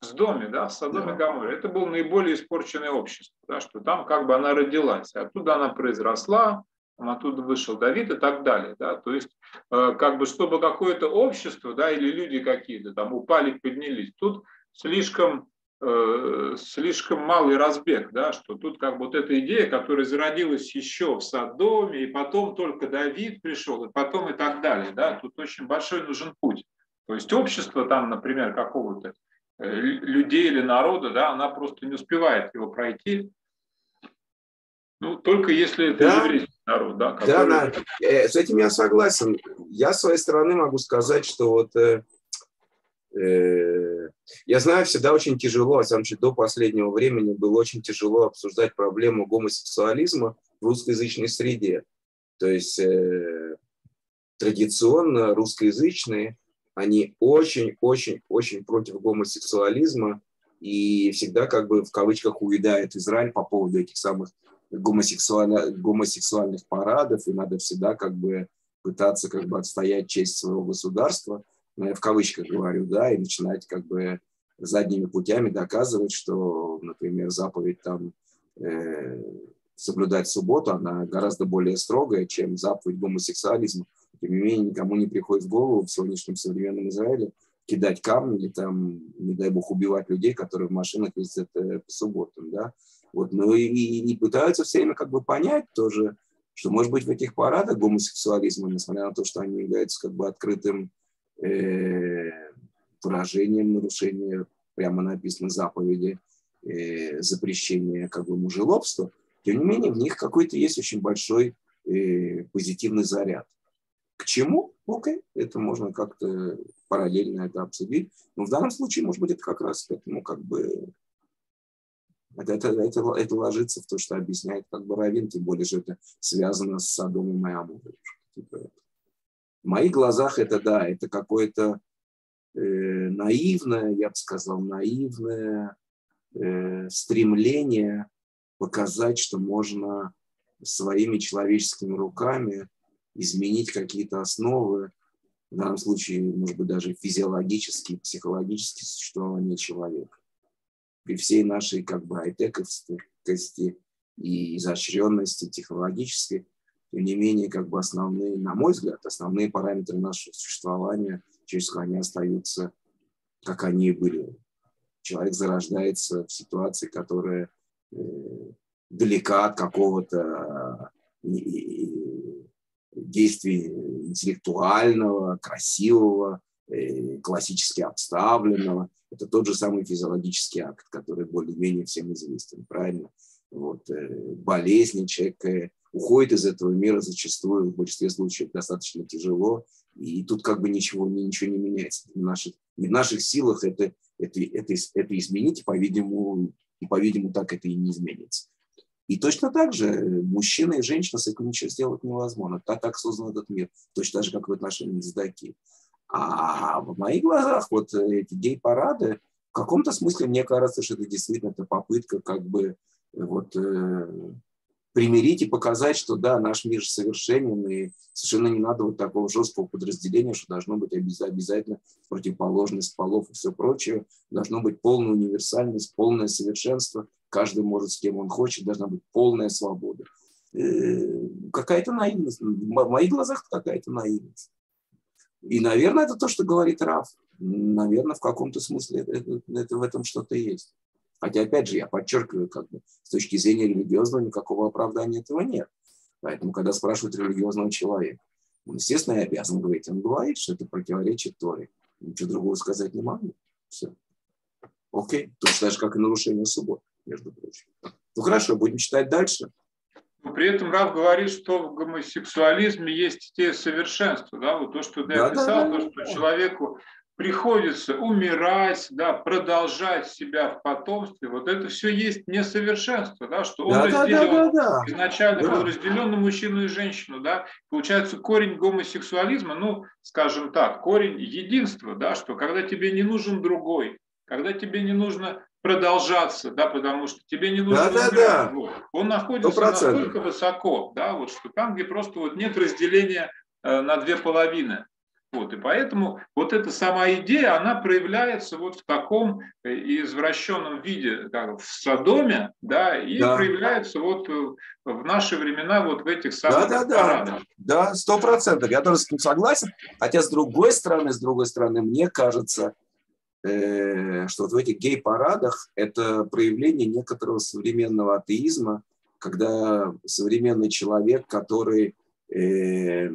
в доме, да, в Содоме Гаморе. Это было наиболее испорченное общество, да, что там как бы она родилась, оттуда она произросла, оттуда вышел Давид и так далее. Да? То есть, э, как бы, чтобы какое-то общество да, или люди какие-то там упали, поднялись, тут слишком, э, слишком малый разбег, да, что тут как бы вот эта идея, которая зародилась еще в Содоме, и потом только Давид пришел, и потом и так далее. Да? Тут очень большой нужен путь. То есть общество там, например, какого-то э, людей или народа, да, она просто не успевает его пройти, ну, только если это да? еврейский народ, да? Который... Да, да, э, с этим я согласен. Я с своей стороны могу сказать, что вот э, э, я знаю, всегда очень тяжело, а самом до последнего времени было очень тяжело обсуждать проблему гомосексуализма в русскоязычной среде. То есть э, традиционно русскоязычные, они очень-очень-очень против гомосексуализма и всегда как бы в кавычках уедает Израиль по поводу этих самых гомосексуально, гомосексуальных парадов, и надо всегда как бы пытаться как бы отстоять честь своего государства, ну, я в кавычках говорю, да, и начинать как бы задними путями доказывать, что, например, заповедь там э, соблюдать субботу, она гораздо более строгая, чем заповедь гомосексуализма. Тем не менее, никому не приходит в голову в сегодняшнем современном Израиле кидать камни или там, не дай бог, убивать людей, которые в машинах ездят э, по субботам, да. Вот, ну и, и пытаются все время как бы понять тоже, что, может быть, в этих парадах гомосексуализма, несмотря на то, что они являются как бы открытым э, выражением нарушения, прямо написано заповеди, э, запрещения как бы мужелобства, тем не менее в них какой-то есть очень большой э, позитивный заряд. К чему? Окей, это можно как-то параллельно это обсудить. Но в данном случае, может быть, это как раз к этому как бы Это, это, это, это ложится в то, что объясняет как бы Равин, тем более, что это связано с Содомом и Амуром. Типа в моих глазах это, да, это какое-то э, наивное, я бы сказал, наивное э, стремление показать, что можно своими человеческими руками изменить какие-то основы, в данном случае, может быть, даже физиологические, психологические существования человека. При всей нашей как бы айтековскости и изощренности технологической, тем не менее, как бы основные, на мой взгляд, основные параметры нашего существования человеческого, они остаются, как они и были. Человек зарождается в ситуации, которая э, далека от какого-то э, действия интеллектуального, красивого, классически обставленного. Это тот же самый физиологический акт, который более-менее всем известен, правильно? Вот, болезни человека уходит из этого мира зачастую в большинстве случаев достаточно тяжело, и тут как бы ничего, ничего не меняется. В наших, в наших силах это, это, это, это изменить, по-видимому, и, по-видимому, так это и не изменится. И точно так же мужчина и женщина с этим ничего сделать невозможно. Так, так создан этот мир. Точно так же, как в отношении Здаки. А в моих глазах вот эти гей-парады, в каком-то смысле мне кажется, что это действительно это попытка как бы вот э, примирить и показать, что да, наш мир совершенен, и совершенно не надо вот такого жесткого подразделения, что должно быть обязательно противоположность полов и все прочее. Должно быть полная универсальность, полное совершенство. Каждый может с кем он хочет, должна быть полная свобода. Э, какая-то наивность. В моих глазах какая-то наивность. И, наверное, это то, что говорит Раф. Наверное, в каком-то смысле это, это, в этом что-то есть. Хотя, опять же, я подчеркиваю, как бы, с точки зрения религиозного никакого оправдания этого нет. Поэтому, когда спрашивают религиозного человека, он, естественно, я обязан говорить. Он говорит, что это противоречит Торе. Ничего другого сказать не могу. Все. Окей. Точно так же, как и нарушение субботы, между прочим. Ну хорошо, будем читать дальше. Но при этом Рав говорит, что в гомосексуализме есть те совершенства. Да? Вот то, что ты да, описал, да, да, то, что да. человеку приходится умирать, да, продолжать себя в потомстве, вот это все есть несовершенство, да, что он да, разделен, да, да, да, изначально да. был разделен на мужчину и женщину, да, получается корень гомосексуализма, ну, скажем так, корень единства, да, что когда тебе не нужен другой, когда тебе не нужно продолжаться, да, потому что тебе не нужно да, да, да. он находится 100%. настолько высоко, да, вот что там, где просто вот нет разделения э, на две половины, вот, и поэтому вот эта сама идея, она проявляется вот в таком э, извращенном виде, как в Содоме, да, и да. проявляется вот э, в наши времена вот в этих самых да, да, парадах. Да, да, сто процентов. Я тоже с ним согласен. Хотя с другой стороны, с другой стороны, мне кажется, что вот в этих гей-парадах это проявление некоторого современного атеизма, когда современный человек, который э,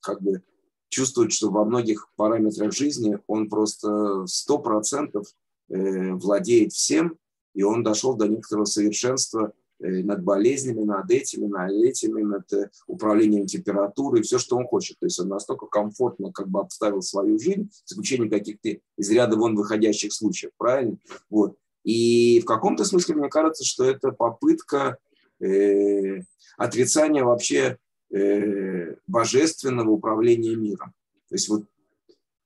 как бы чувствует, что во многих параметрах жизни он просто сто процентов э, владеет всем, и он дошел до некоторого совершенства э, над болезнями, над этими, над этими, над э, управлением температурой, все, что он хочет. То есть он настолько комфортно как бы обставил свою жизнь, с исключением каких-то из ряда вон выходящих случаев, правильно? Вот. И в каком-то смысле мне кажется, что это попытка э, отрицания вообще Э, божественного управления миром. То есть вот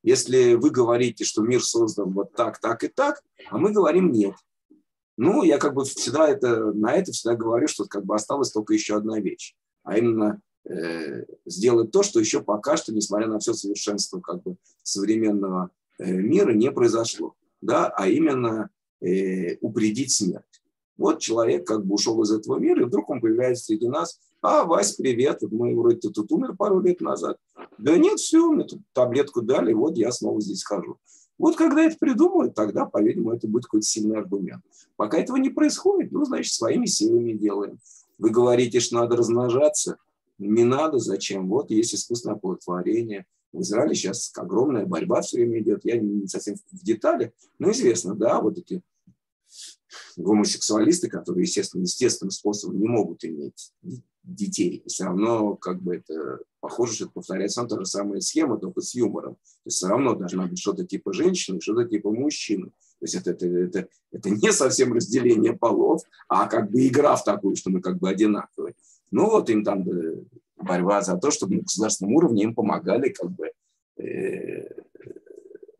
если вы говорите, что мир создан вот так, так и так, а мы говорим нет. Ну, я как бы всегда это, на это всегда говорю, что как бы осталась только еще одна вещь, а именно э, сделать то, что еще пока что, несмотря на все совершенство как бы современного э, мира, не произошло, да, а именно э, упредить смерть. Вот человек как бы ушел из этого мира, и вдруг он появляется среди нас а, Вась, привет, мы вроде ты тут умер пару лет назад. Да нет, все, мне тут таблетку дали, вот я снова здесь хожу. Вот когда это придумают, тогда, по-видимому, это будет какой-то сильный аргумент. Пока этого не происходит, ну, значит, своими силами делаем. Вы говорите, что надо размножаться. Не надо, зачем? Вот есть искусственное оплодотворение. В Израиле сейчас огромная борьба все время идет. Я не совсем в детали, но известно, да, вот эти гомосексуалисты, которые, естественно, естественным способом не могут иметь детей. Все равно как бы это похоже, что повторяется та же самая схема, только с юмором. То есть все равно должна быть что-то типа женщины, что-то типа мужчины. То есть это, это, это, это не совсем разделение полов, а как бы игра в такую, что мы как бы одинаковые. Ну вот им там борьба за то, чтобы на государственном уровне им помогали как бы э,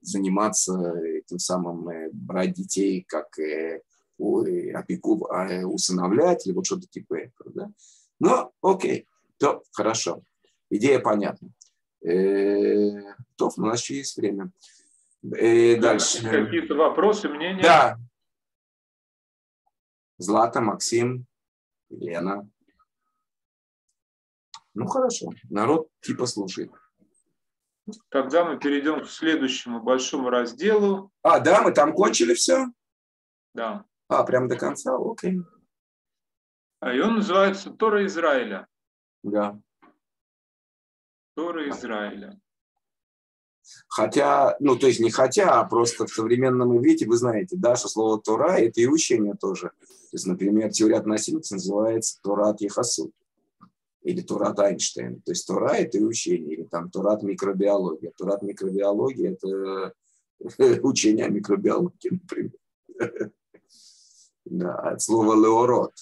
заниматься этим самым, э, брать детей как э, опеку, э, усыновлять или вот что-то типа этого. Да? Ну, окей, то хорошо, идея понятна. Э, то у нас еще есть время. Э, дальше. Какие-то вопросы, мнения? Да. Злата, Максим, Лена. Ну хорошо, народ типа слушает. Тогда мы перейдем к следующему большому разделу. А, да, мы там кончили все? Да. А, прям до конца? Окей. А и он называется Тора Израиля. Да. Тора Израиля. Хотя, ну, то есть не хотя, а просто в современном иврите, вы знаете, да, что слово Тора – это и учение тоже. То есть, например, теория относительности называется Торат Ехасут или Турат Эйнштейн. То есть Тора – это и учение, или там Турат микробиология. Турат микробиология – это учение о микробиологии, например. Да, от слова «леорот».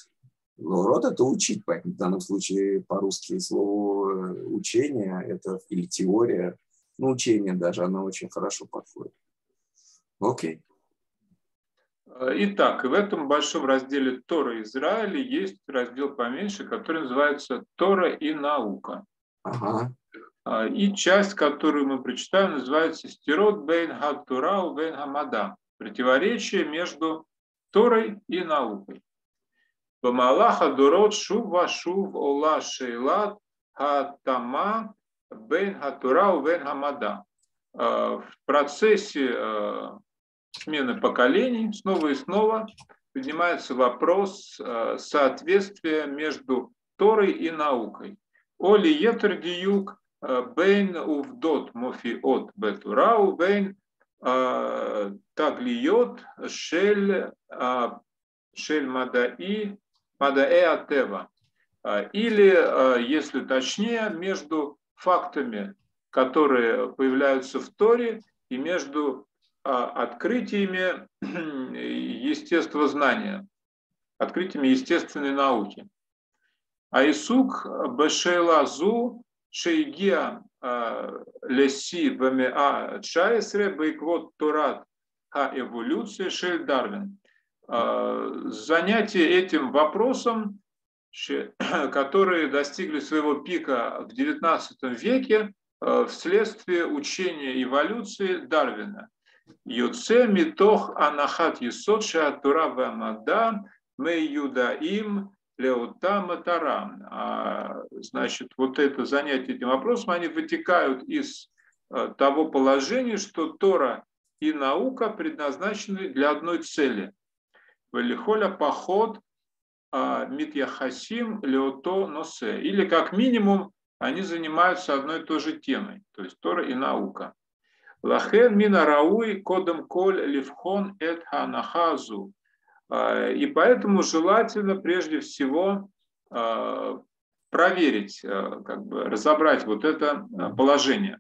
Леорот – это учить, поэтому в данном случае по-русски слово учение – это или теория, ну, учение даже, оно очень хорошо подходит. Окей. Итак, в этом большом разделе Тора Израиля есть раздел поменьше, который называется Тора и наука. Ага. А, и часть, которую мы прочитаем, называется Стирот бейн хатурау бейн хамада. Противоречие между Торой и наукой. Бамалаха дурот шув вашув ола шейлат хатама бейн хатурау бейн хамада. А, в процессе а, смены поколений снова и снова поднимается вопрос э, соответствия между Торой и наукой. Оли етер э, бейн увдот мофиот бетурау бейн э, таглиот шель шель мадаи мадаэ атева. Или, если точнее, между фактами, которые появляются в Торе, и между а, открытиями естествознания, открытиями естественной науки. Аисук Бешейлазу Шейгия а, Леси ВМА Чайсре Бейквот Турат Ха эволюция Шель Дарвин. А, занятие этим вопросом, которые достигли своего пика в XIX веке вследствие учения эволюции Дарвина. Юце митох анахат есот шеатура вамада мы юдаим леута матарам. А, значит, вот это занятие этим вопросом, они вытекают из э, того положения, что Тора и наука предназначены для одной цели. Валихоля поход а, митьяхасим леото носе. Или как минимум они занимаются одной и той же темой, то есть Тора и наука. Лахен мина рауи кодом коль левхон эт ханахазу. А, и поэтому желательно прежде всего а, проверить, как бы разобрать вот это положение.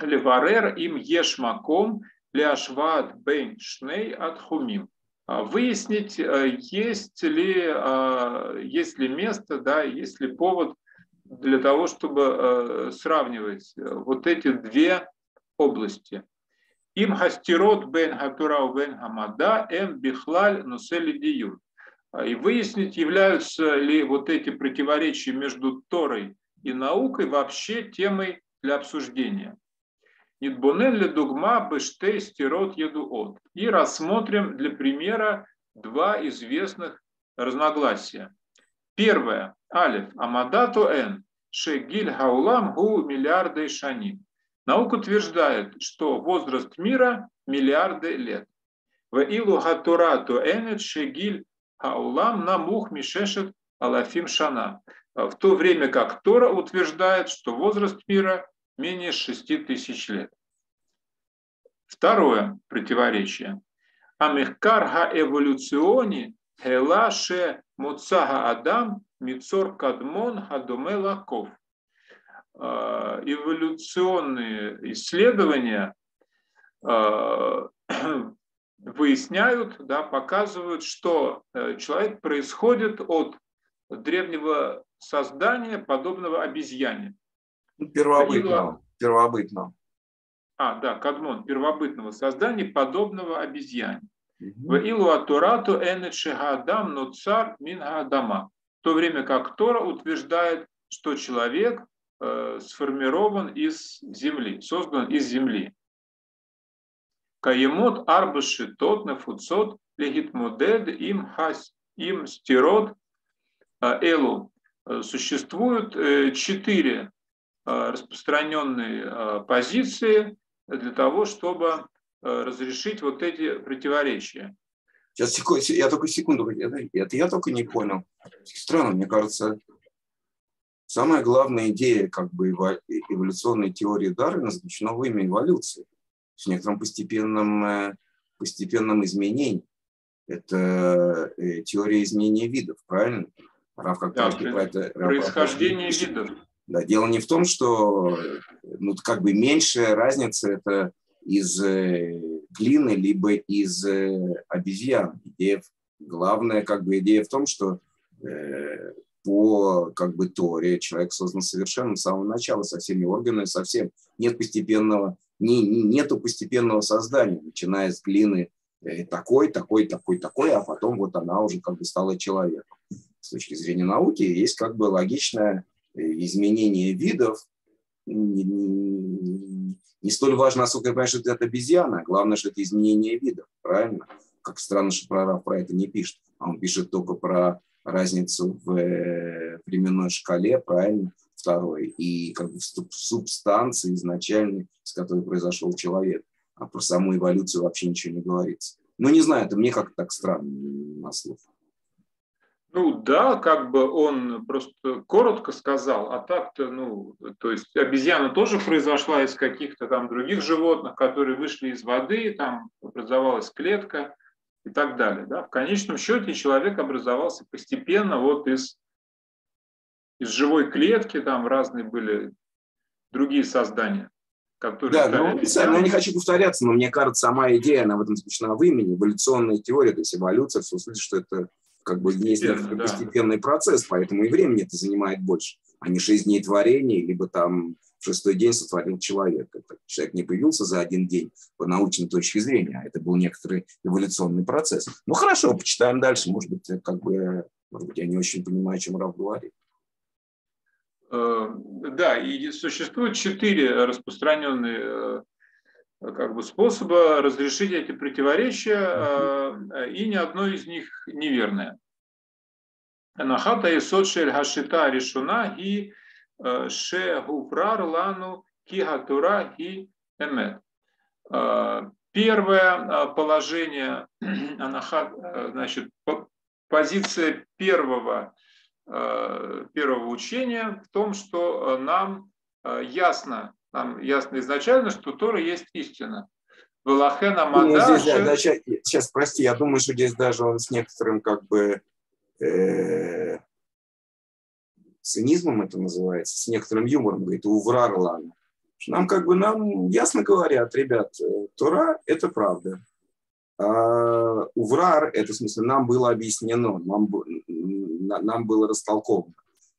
Леварер им ешмаком ляшват бейн шней от хумим. Выяснить, есть ли, есть ли место, да, есть ли повод для того, чтобы сравнивать вот эти две области. Им хастирот бен хатурау бен хамада эм бихлаль нусели диюн. А, и выяснить, являются ли вот эти противоречия между Торой и наукой вообще темой для обсуждения. Нидбонен ли дугма бештей стирот едуот. И рассмотрим для примера два известных разногласия. Первое. Алиф. Амадату эн. Шегиль хаулам гу миллиарды шаним. Наука утверждает, что возраст мира – миллиарды лет. В илу хатурату энет шегиль хаулам намух мишешет алафим шана. В то время как Тора утверждает, что возраст мира менее 6 тысяч лет. Второе противоречие. Амехкар ха эволюциони хелаше муцага адам мицор кадмон хадуме лаков. Э, эволюционные исследования э, выясняют, да, показывают, что э, человек происходит от древнего создания, подобного обезьяне. Первобытного. Первобытного. А, да, кадмон, первобытного создания, подобного обезьяне. В илу атурату энет но цар минга адама. В то время как Тора утверждает, что человек э, сформирован из земли, создан из земли. Каемот арба шитот нафуцот легитмодед им хас им стирот э, элу. Э, существуют э, четыре распространенные позиции для того, чтобы разрешить вот эти противоречия. Сейчас, секунду, я только секунду, это, я только не понял. Странно, мне кажется, самая главная идея как бы эволюционной теории Дарвина заключена в имя эволюции с некоторым постепенным, э, постепенным изменением. Это э, теория изменения видов, правильно? Рав как да, про это, происхождение Рав, видов. Да, дело не в том, что ну, как бы меньшая разница это из э, глины, либо из обезьян. Идея, главная как бы идея в том, что по как бы Торе человек создан совершенно с самого начала, со всеми органами, совсем нет постепенного не, не, нету постепенного создания, начиная с глины э, такой, такой, такой, такой, а потом вот она уже как бы стала человеком. С точки зрения науки есть как бы логичное э, изменение видов. Не, не, не столь важно, насколько я понимаю, что это обезьяна, главное, что это изменение видов, правильно? Как странно, что прораб про это не пишет. А он пишет только про разницу в э, временной шкале, правильно? второй, и как бы субстанции изначальной, с которой произошел человек. А про саму эволюцию вообще ничего не говорится. Ну, не знаю, это мне как-то так странно на слух. Ну да, как бы он просто коротко сказал, а так-то, ну, то есть обезьяна тоже произошла из каких-то там других животных, которые вышли из воды, там образовалась клетка и так далее. Да? В конечном счете человек образовался постепенно вот из из живой клетки, там разные были другие создания. Которые да, но я не хочу повторяться, но мне кажется, сама идея, она в этом заключена в имени, эволюционная теория, то есть эволюция, в смысле, что это как бы есть да. постепенный процесс, поэтому и времени это занимает больше, а не шесть дней творения, либо там шестой день сотворил человек. Это человек не появился за один день по научной точке зрения, а это был некоторый эволюционный процесс. Ну хорошо, почитаем дальше, может быть, как бы, может быть, я не очень понимаю, о чем Раф говорит. Э, да, и существует четыре распространенные э, как бы, способа разрешить эти противоречия, э, и ни одно из них неверное. Нахата и сотшель хашита решуна и ше гуфрар лану кигатура и эмет. Первое положение, значит, позиция первого Э, первого учения в том, что э, нам э, ясно, нам ясно изначально, что Тора есть истина. Велахена ну, здесь, да, сейчас, сейчас, прости, я думаю, что здесь даже он с некоторым как бы э, цинизмом это называется, с некоторым юмором, говорит, уврарлан. Нам как бы, нам ясно говорят, ребят, Тора – это правда. А уврар – это в смысле, нам было объяснено, нам, нам было растолковано,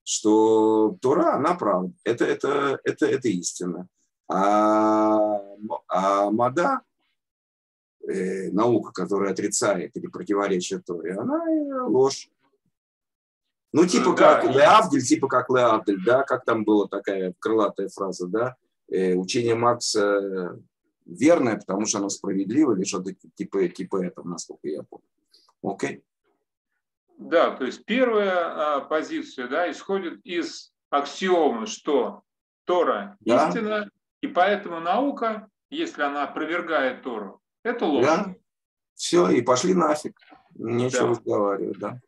что Тора, она правда, это, это, это, это истина. А, а Мада, э, наука, которая отрицает или противоречит Торе, она ложь. Ну, типа да, как Леавдель, типа как Леавдель, да, как там была такая крылатая фраза, да, э, учение Макса верное, потому что оно справедливо, или что-то типа, типа этого, насколько я помню. Окей? Да, то есть первая а, позиция да, исходит из аксиомы, что Тора да. истина, и поэтому наука, если она опровергает Тору, это ложь. Да. Все, и пошли нафиг. Нечего да. разговаривать, да.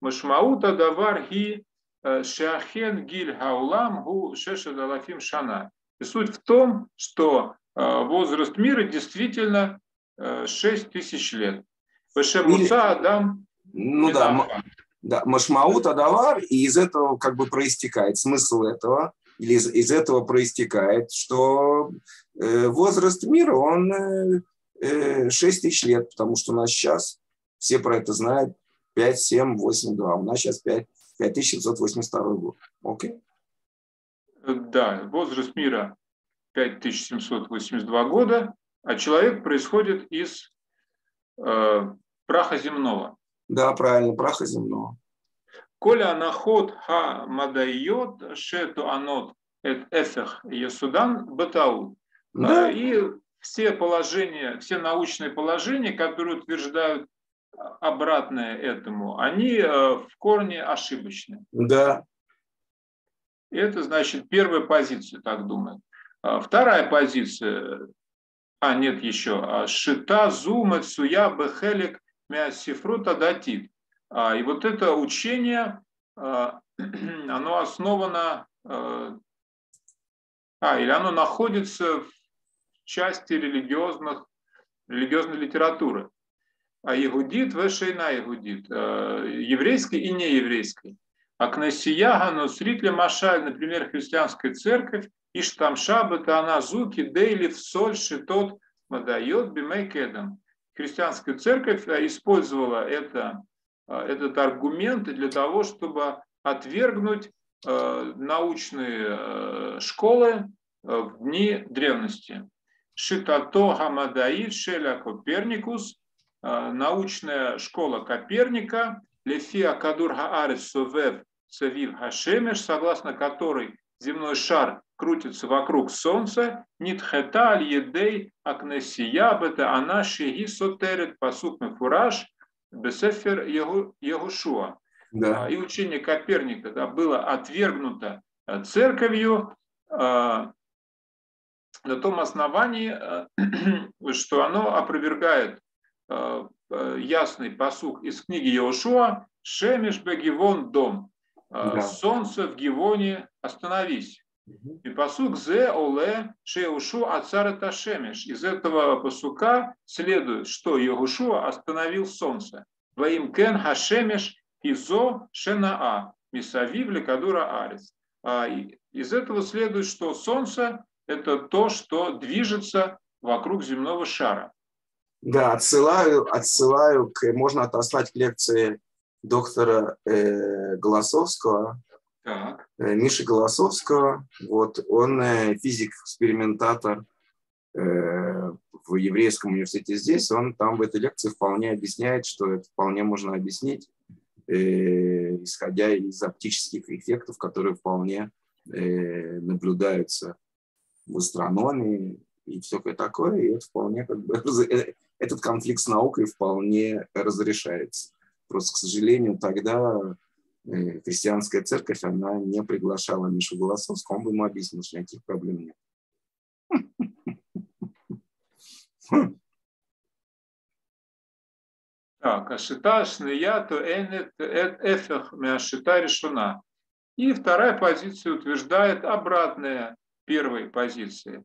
Машмаута давар ги э, шахен гиль хаулам гу шешадалафим шана. И суть в том, что э, возраст мира действительно 6 э, тысяч лет. Пешемуца Адам ну да, да, Машмаут Адавар, и из этого как бы проистекает смысл этого, или из, из этого проистекает, что э, возраст мира, он э, 6 тысяч лет, потому что у нас сейчас, все про это знают, 5, 7, 8, 2. У нас сейчас 5, 5782 год. Окей? Да, возраст мира 5782 года, а человек происходит из э, праха земного. Да, правильно, праха земного. Коля анахот ха мадайот шету анот эфех есудан батау. Да. И все положения, все научные положения, которые утверждают обратное этому, они э, в корне ошибочны. Да. Это значит первая позиция, так думаю. А вторая позиция, а нет еще, а шита зума цуя бехелик мясифрута датит. А, и вот это учение, а, оно основано, а, или оно находится в части религиозных, религиозной литературы. А Егудит, Вешейна Егудит, еврейской и нееврейской. А Кнесия Ганусритля Машаль, например, христианская церковь, Иштамша Батана Зуки Дейли Соль Шитот Мадайот Бимейкедам. Христианская церковь использовала это Э, этот аргумент для того, чтобы отвергнуть э, научные школы в дни древности. Шитато Гамадаид Шеля Коперникус, научная школа Коперника, Лефия Кадур Гаарес Совев Савив Хашемеш, согласно которой земной шар крутится вокруг Солнца, Нитхета Аль-Едей Акнесия Бета Она Шеги Сотерет Пасук Мефураж, Бесефер Ягушуа. Да. А, и учение Коперника да, было отвергнуто э, церковью а, на том основании, э, что оно опровергает э, ясный посук из книги Иошуа «Шемеш бегивон дом» да. «Солнце в Гивоне, остановись». И посук зе оле шеушу ацара ташемеш. Из этого посука следует, что Егушуа остановил солнце. Ваим кен хашемеш изо шенаа мисавив лекадура арис. А из этого следует, что солнце – это то, что движется вокруг земного шара. Да, отсылаю, отсылаю к, можно отослать к лекции доктора э, Голосовского, так. Э, Миши Голосовского. Вот, он э, физик-экспериментатор э, в Еврейском университете здесь. Он там в этой лекции вполне объясняет, что это вполне можно объяснить, исходя из оптических эффектов, которые вполне наблюдаются в астрономии и всякое такое. И это вполне как бы этот конфликт с наукой вполне разрешается. Просто, к сожалению, тогда христианская церковь, она не приглашала Мишу Голосовского, он бы ему объяснил, что никаких проблем нет. Так, ашита шния то энет эфех мяшита решена. И вторая позиция утверждает обратная первой позиции.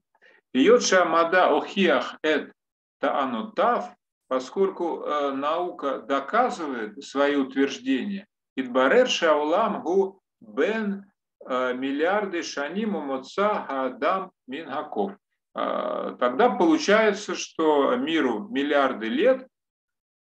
Йодша мада охиах эт таанотав, поскольку э, наука доказывает свои утверждения, Идбарер шаулам гу бен э, миллиарды шаниму моца гадам мингаков. Э, тогда получается, что миру миллиарды лет,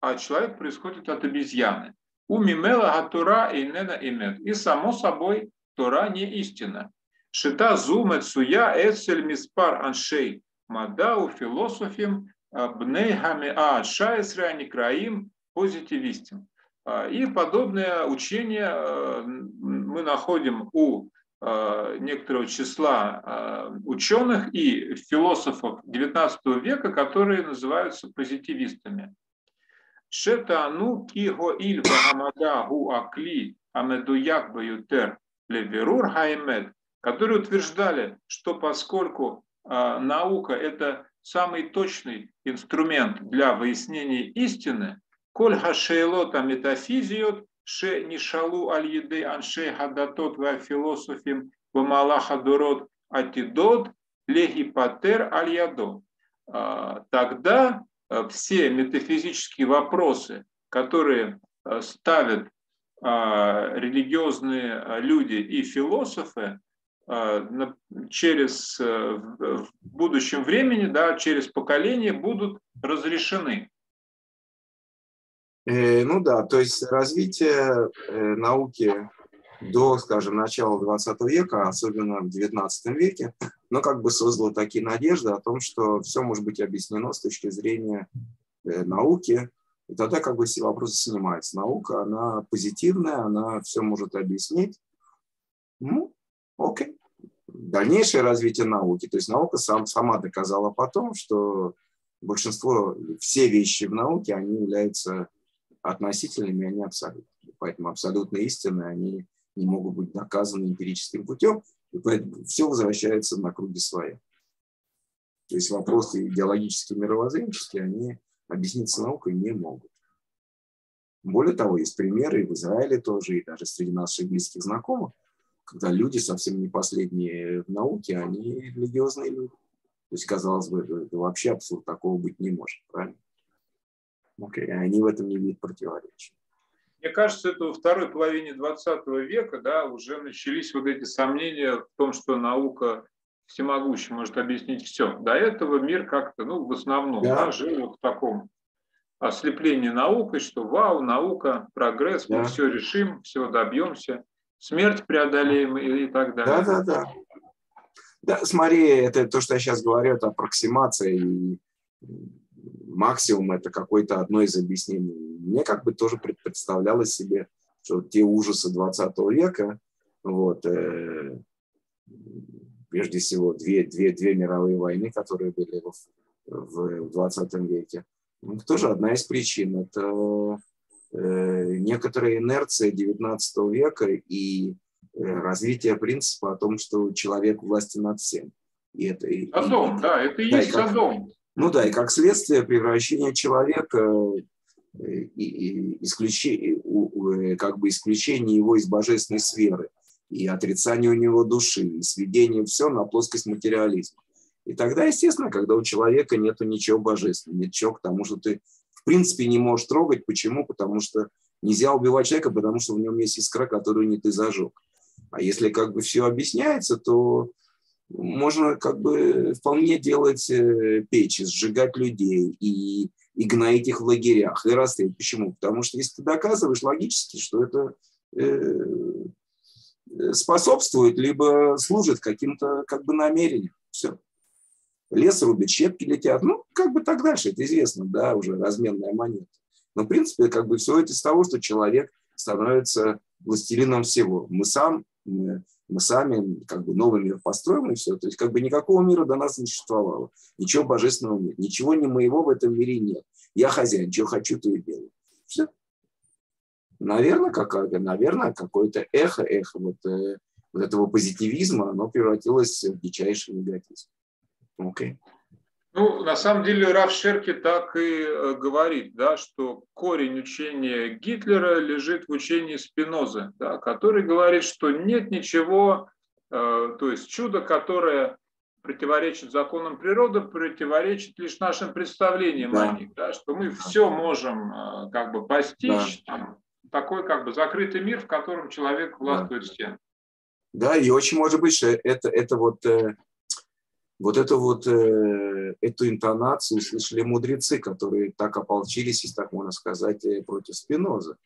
а человек происходит от обезьяны. У мимела гатура и нена имет. И само собой Тора не истина. Шита зумет суя эцель миспар аншей мадау философим э, бней хамеа шаесра краим позитивистим. А, и подобное учение э, мы находим у э, некоторого числа э, ученых и философов XIX века, которые называются позитивистами. Шетану киго иль багамада гу акли амедуяк баютер леверур хаймед, которые утверждали, что поскольку наука – это самый точный инструмент для выяснения истины, Коль хашейлота метафизиот, ше нишалу аль еды анше хадатот ва философим вамалаха дурот атидот легипатер аль ядо. А, тогда а, все метафизические вопросы, которые а, ставят религиозные люди и философы, через в будущем времени, да, через поколение будут разрешены. Ну да, то есть развитие науки до, скажем, начала 20 века, особенно в 19 веке, но как бы создало такие надежды о том, что все может быть объяснено с точки зрения э, науки, и тогда как бы все вопросы снимаются. Наука, она позитивная, она все может объяснить. Ну, окей. Дальнейшее развитие науки. То есть наука сам, сама доказала потом, что большинство, все вещи в науке, они являются относительными, они абсолютными. Поэтому абсолютные истины, они не могут быть доказаны эмпирическим путем, и поэтому все возвращается на круги своя. То есть вопросы идеологические, мировоззренческие, они объясниться наукой не могут. Более того, есть примеры и в Израиле тоже, и даже среди наших близких знакомых, когда люди совсем не последние в науке, они религиозные люди. То есть, казалось бы, это вообще абсурд, такого быть не может, правильно? Okay. Они в этом не видят противоречия. Мне кажется, это во второй половине 20 века да, уже начались вот эти сомнения в том, что наука всемогущая может объяснить все. До этого мир как-то, ну, в основном, да. Да, жил вот в таком ослеплении наукой, что вау, наука, прогресс, да. мы все решим, все добьемся, смерть преодолеем и, и так далее. Да, да, да. Да, смотри, это то, что я сейчас говорю, это аппроксимация и максимум это какое-то одно из объяснений. Мне как бы тоже представлялось себе, что те ужасы 20 века, вот, э, прежде всего две, две, две мировые войны, которые были в, в 20 веке, ну, тоже одна из причин. Это э, некоторая инерция 19 века и э, развитие принципа о том, что человек власти над всем. И это, Содом, и, да, это и да, есть и Содом. Ну да, и как следствие превращения человека э, и, исключение, э, как бы исключение его из божественной сферы и отрицание у него души, и сведение все на плоскость материализма. И тогда, естественно, когда у человека нет ничего божественного, ничего к тому, что ты в принципе не можешь трогать. Почему? Потому что нельзя убивать человека, потому что в нем есть искра, которую не ты зажег. А если как бы все объясняется, то можно как бы вполне делать э, печи, сжигать людей и, и гноить их в лагерях, и расстрелять. Почему? Потому что если ты доказываешь логически, что это э, способствует, либо служит каким-то как бы намерениям. Все. Лес рубит, щепки летят. Ну, как бы так дальше, это известно, да, уже разменная монета. Но, в принципе, как бы все это из того, что человек становится властелином всего. Мы сам, мы мы сами как бы новый мир построим и все. То есть как бы никакого мира до нас не существовало. Ничего божественного нет. Ничего не моего в этом мире нет. Я хозяин, что хочу, то и делаю. Все. Наверное, какая-то, наверное, какое-то эхо, эхо вот, э, вот этого позитивизма, оно превратилось в дичайший негатизм. Окей. Okay. Ну, на самом деле Раф Шерки так и э, говорит, да, что корень учения Гитлера лежит в учении Спинозы, да, который говорит, что нет ничего, э, то есть чудо, которое противоречит законам природы, противоречит лишь нашим представлениям да. о них, да, что мы все можем э, как бы постичь, да. там, такой как бы закрытый мир, в котором человек властвует да. всем. Да, и очень может быть, что это, это вот вот эту вот э, эту интонацию услышали мудрецы, которые так ополчились, если так можно сказать, э, против Спиноза.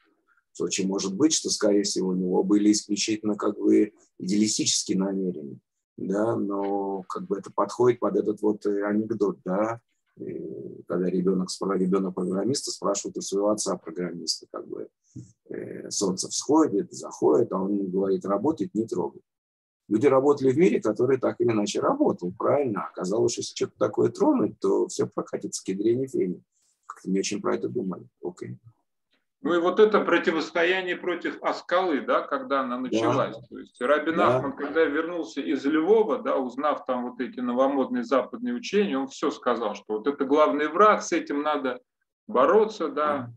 Что очень может быть, что, скорее всего, у него были исключительно как бы идеалистические намерения, да, но как бы это подходит под этот вот э, анекдот, да, когда ребенок, ребенок программиста спрашивает у своего отца программиста, как бы солнце всходит, заходит, а он говорит, работает, не трогай. Люди работали в мире, который так или иначе работал, правильно? Оказалось, что если что-то такое тронуть, то все прокатится к ядрене фени. Как-то не очень про это думали. Окей. Ну и вот это противостояние против Аскалы, да, когда она началась. Да. То есть Рабин да. Ахман, когда вернулся из Львова, да, узнав там вот эти новомодные западные учения, он все сказал, что вот это главный враг, с этим надо бороться, да.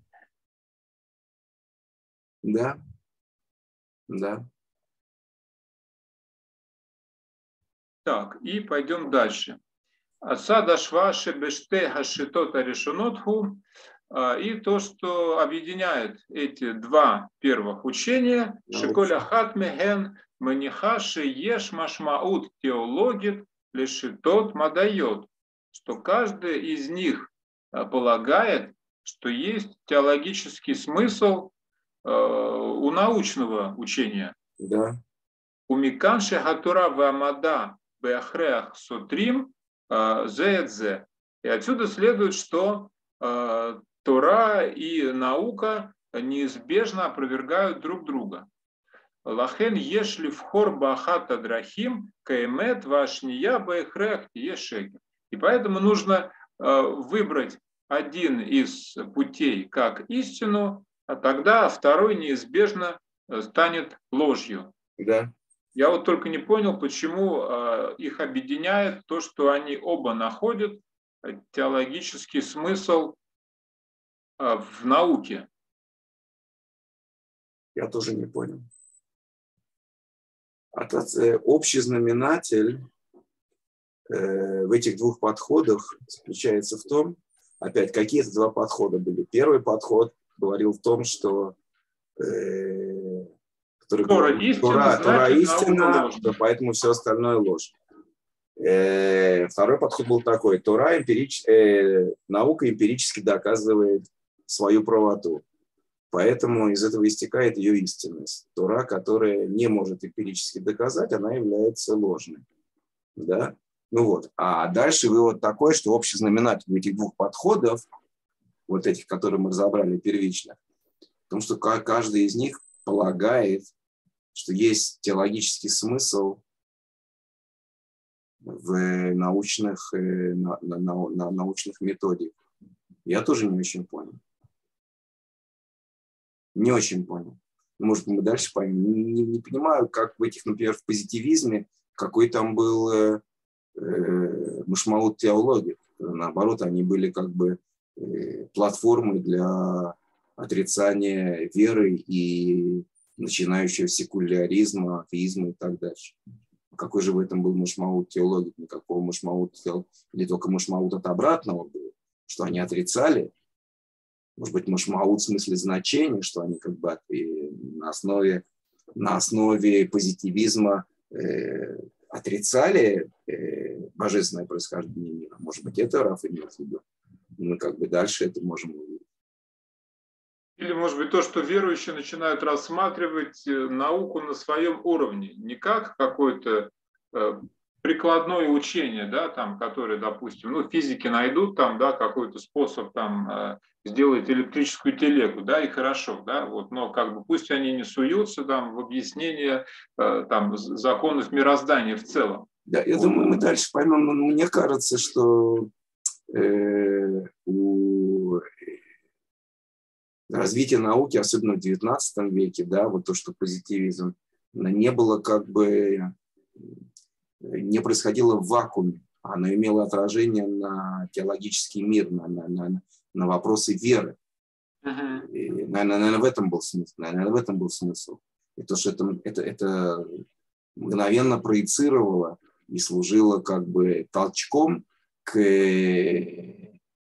Да. Да. Так, и пойдем дальше. Асада шва шебеште хашитота решонотху а, и то, что объединяет эти два первых учения, Шиколя Хатмехен, Манихаши Еш Машмаут Теологит, Лешитот Мадает, что каждый из них а, полагает, что есть теологический смысл э, у научного учения. Да. У Миканши Хатура Вамада Беахреах Сутрим Зеэдзе. И отсюда следует, что э, Тора и наука неизбежно опровергают друг друга. Лахен ешли в хор бахата драхим каймет вашния бэхрех ешекер. И поэтому нужно э, выбрать один из путей как истину, а тогда второй неизбежно станет ложью. Да. Я вот только не понял, почему э, их объединяет то, что они оба находят теологический смысл а, в науке? Я тоже не понял. Э, общий знаменатель э, в этих двух подходах заключается в том, опять, какие это два подхода были. Первый подход говорил в том, что э, который Тора говорит, истина, Тора, Тора истина, да, поэтому все остальное ложь. Э, второй подход был такой. Тора эмпирич, э, наука эмпирически доказывает свою правоту. Поэтому из этого истекает ее истинность. Тора, которая не может эмпирически доказать, она является ложной. Да? Ну вот. А дальше вывод такой, что общий знаменатель этих двух подходов, вот этих, которые мы разобрали первично, в том, что каждый из них полагает, что есть теологический смысл в научных, э, на, на, на научных методиках. Я тоже не очень понял. Не очень понял. Может, мы дальше поймем. Не, не, понимаю, как в этих, например, в позитивизме, какой там был э, э, машмаут теологии. Наоборот, они были как бы э, платформой для отрицания веры и начинающего секуляризма, атеизма и так дальше. Какой же в этом был машмаут теологии? Никакого машмаут или только машмаут от обратного было, что они отрицали может быть, машмаут в смысле значения, что они как бы на основе, на основе позитивизма э, отрицали э, божественное происхождение мира. Может быть, это Раф имел в виду. Мы как бы дальше это можем увидеть. Или, может быть, то, что верующие начинают рассматривать э, науку на своем уровне, не как какой-то э, прикладное учение, да, там, которое, допустим, ну, физики найдут там, да, какой-то способ там э, сделать электрическую телегу, да, и хорошо, да, вот, но как бы пусть они не суются там в объяснение там законов мироздания в целом. Да, я думаю, мы дальше поймем, но мне кажется, что э, у развития науки, особенно в XIX веке, да, вот то, что позитивизм, не было как бы не происходило в вакууме. Оно имело отражение на теологический мир, на, на, на, на вопросы веры. Uh-huh. И, наверное, наверное, в этом был смысл. Наверное, в этом был смысл. И то, что это, это, это мгновенно проецировало и служило как бы толчком к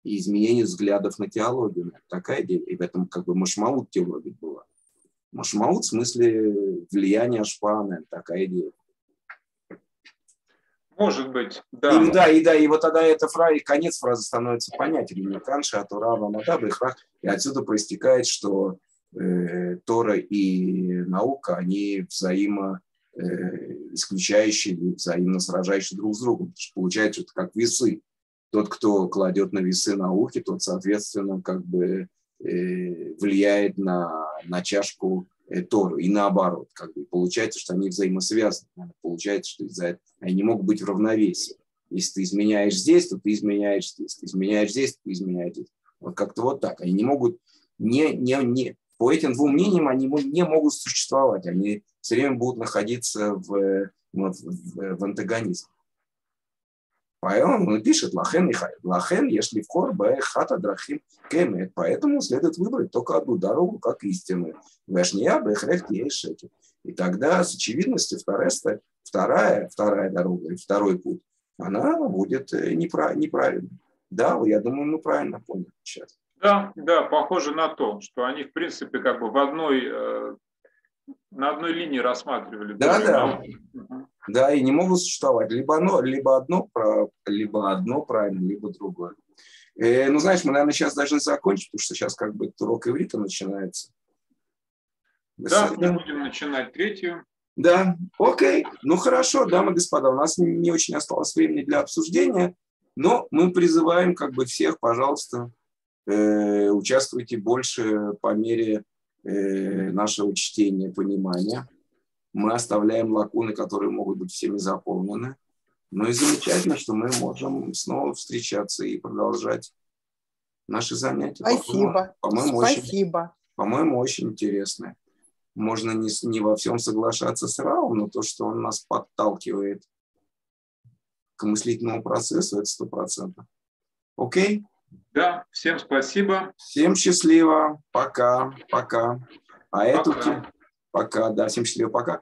изменению взглядов на теологию. Такая идея. И в этом как бы машмаут теологии была. Машмаут в смысле влияния Ашпана, такая идея. Может быть, да. И, да, и да, и вот тогда эта фраза, конец фразы становится понятен. Канша, а тура, мамадаба, и отсюда проистекает, что э, Тора и наука, они взаимо э, исключающие, взаимно сражающие друг с другом. Потому что получается, это как весы. Тот, кто кладет на весы науки, тот, соответственно, как бы э, влияет на, на чашку Э, Тору, и наоборот. Как бы получается, что они взаимосвязаны. Получается, что из-за они не могут быть в равновесии. Если ты изменяешь здесь, то ты изменяешь здесь. Ты изменяешь здесь, ты изменяешь здесь. Вот как-то вот так. Они не могут, не, не, не, по этим двум мнениям они не могут существовать. Они все время будут находиться в, в, в, в антагонизме. Поэтому он пишет Лахен и Хай. Лахен, если в хор хата драхим кемет. Поэтому следует выбрать только одну дорогу, как истинную. Вешния бехрех шеки. И тогда с очевидностью вторая, вторая, вторая дорога, второй путь, она будет э, неправ, неправильной. Да, я думаю, мы правильно поняли сейчас. Да, да, похоже на то, что они, в принципе, как бы в одной, э, на одной линии рассматривали. Да, да. Угу. Да, и не могут существовать. Либо одно, либо одно, либо одно правильно, либо другое. Э, ну, знаешь, мы, наверное, сейчас должны закончить, потому что сейчас как бы урок иврита начинается. Да, мы будем начинать третью. Да, окей. Ну хорошо, дамы и господа, у нас не очень осталось времени для обсуждения, но мы призываем как бы всех, пожалуйста, э, участвуйте больше по мере э, нашего чтения, понимания. Мы оставляем лакуны, которые могут быть всеми заполнены. Ну и замечательно, что мы можем снова встречаться и продолжать наши занятия. Спасибо. По-моему, Спасибо. Очень, по-моему, очень интересно можно не, не во всем соглашаться с Раум, но то, что он нас подталкивает к мыслительному процессу, это сто процентов. Окей? Да, всем спасибо. Всем счастливо. Пока, пока. А пока. эту... Пока, да, всем счастливо, пока.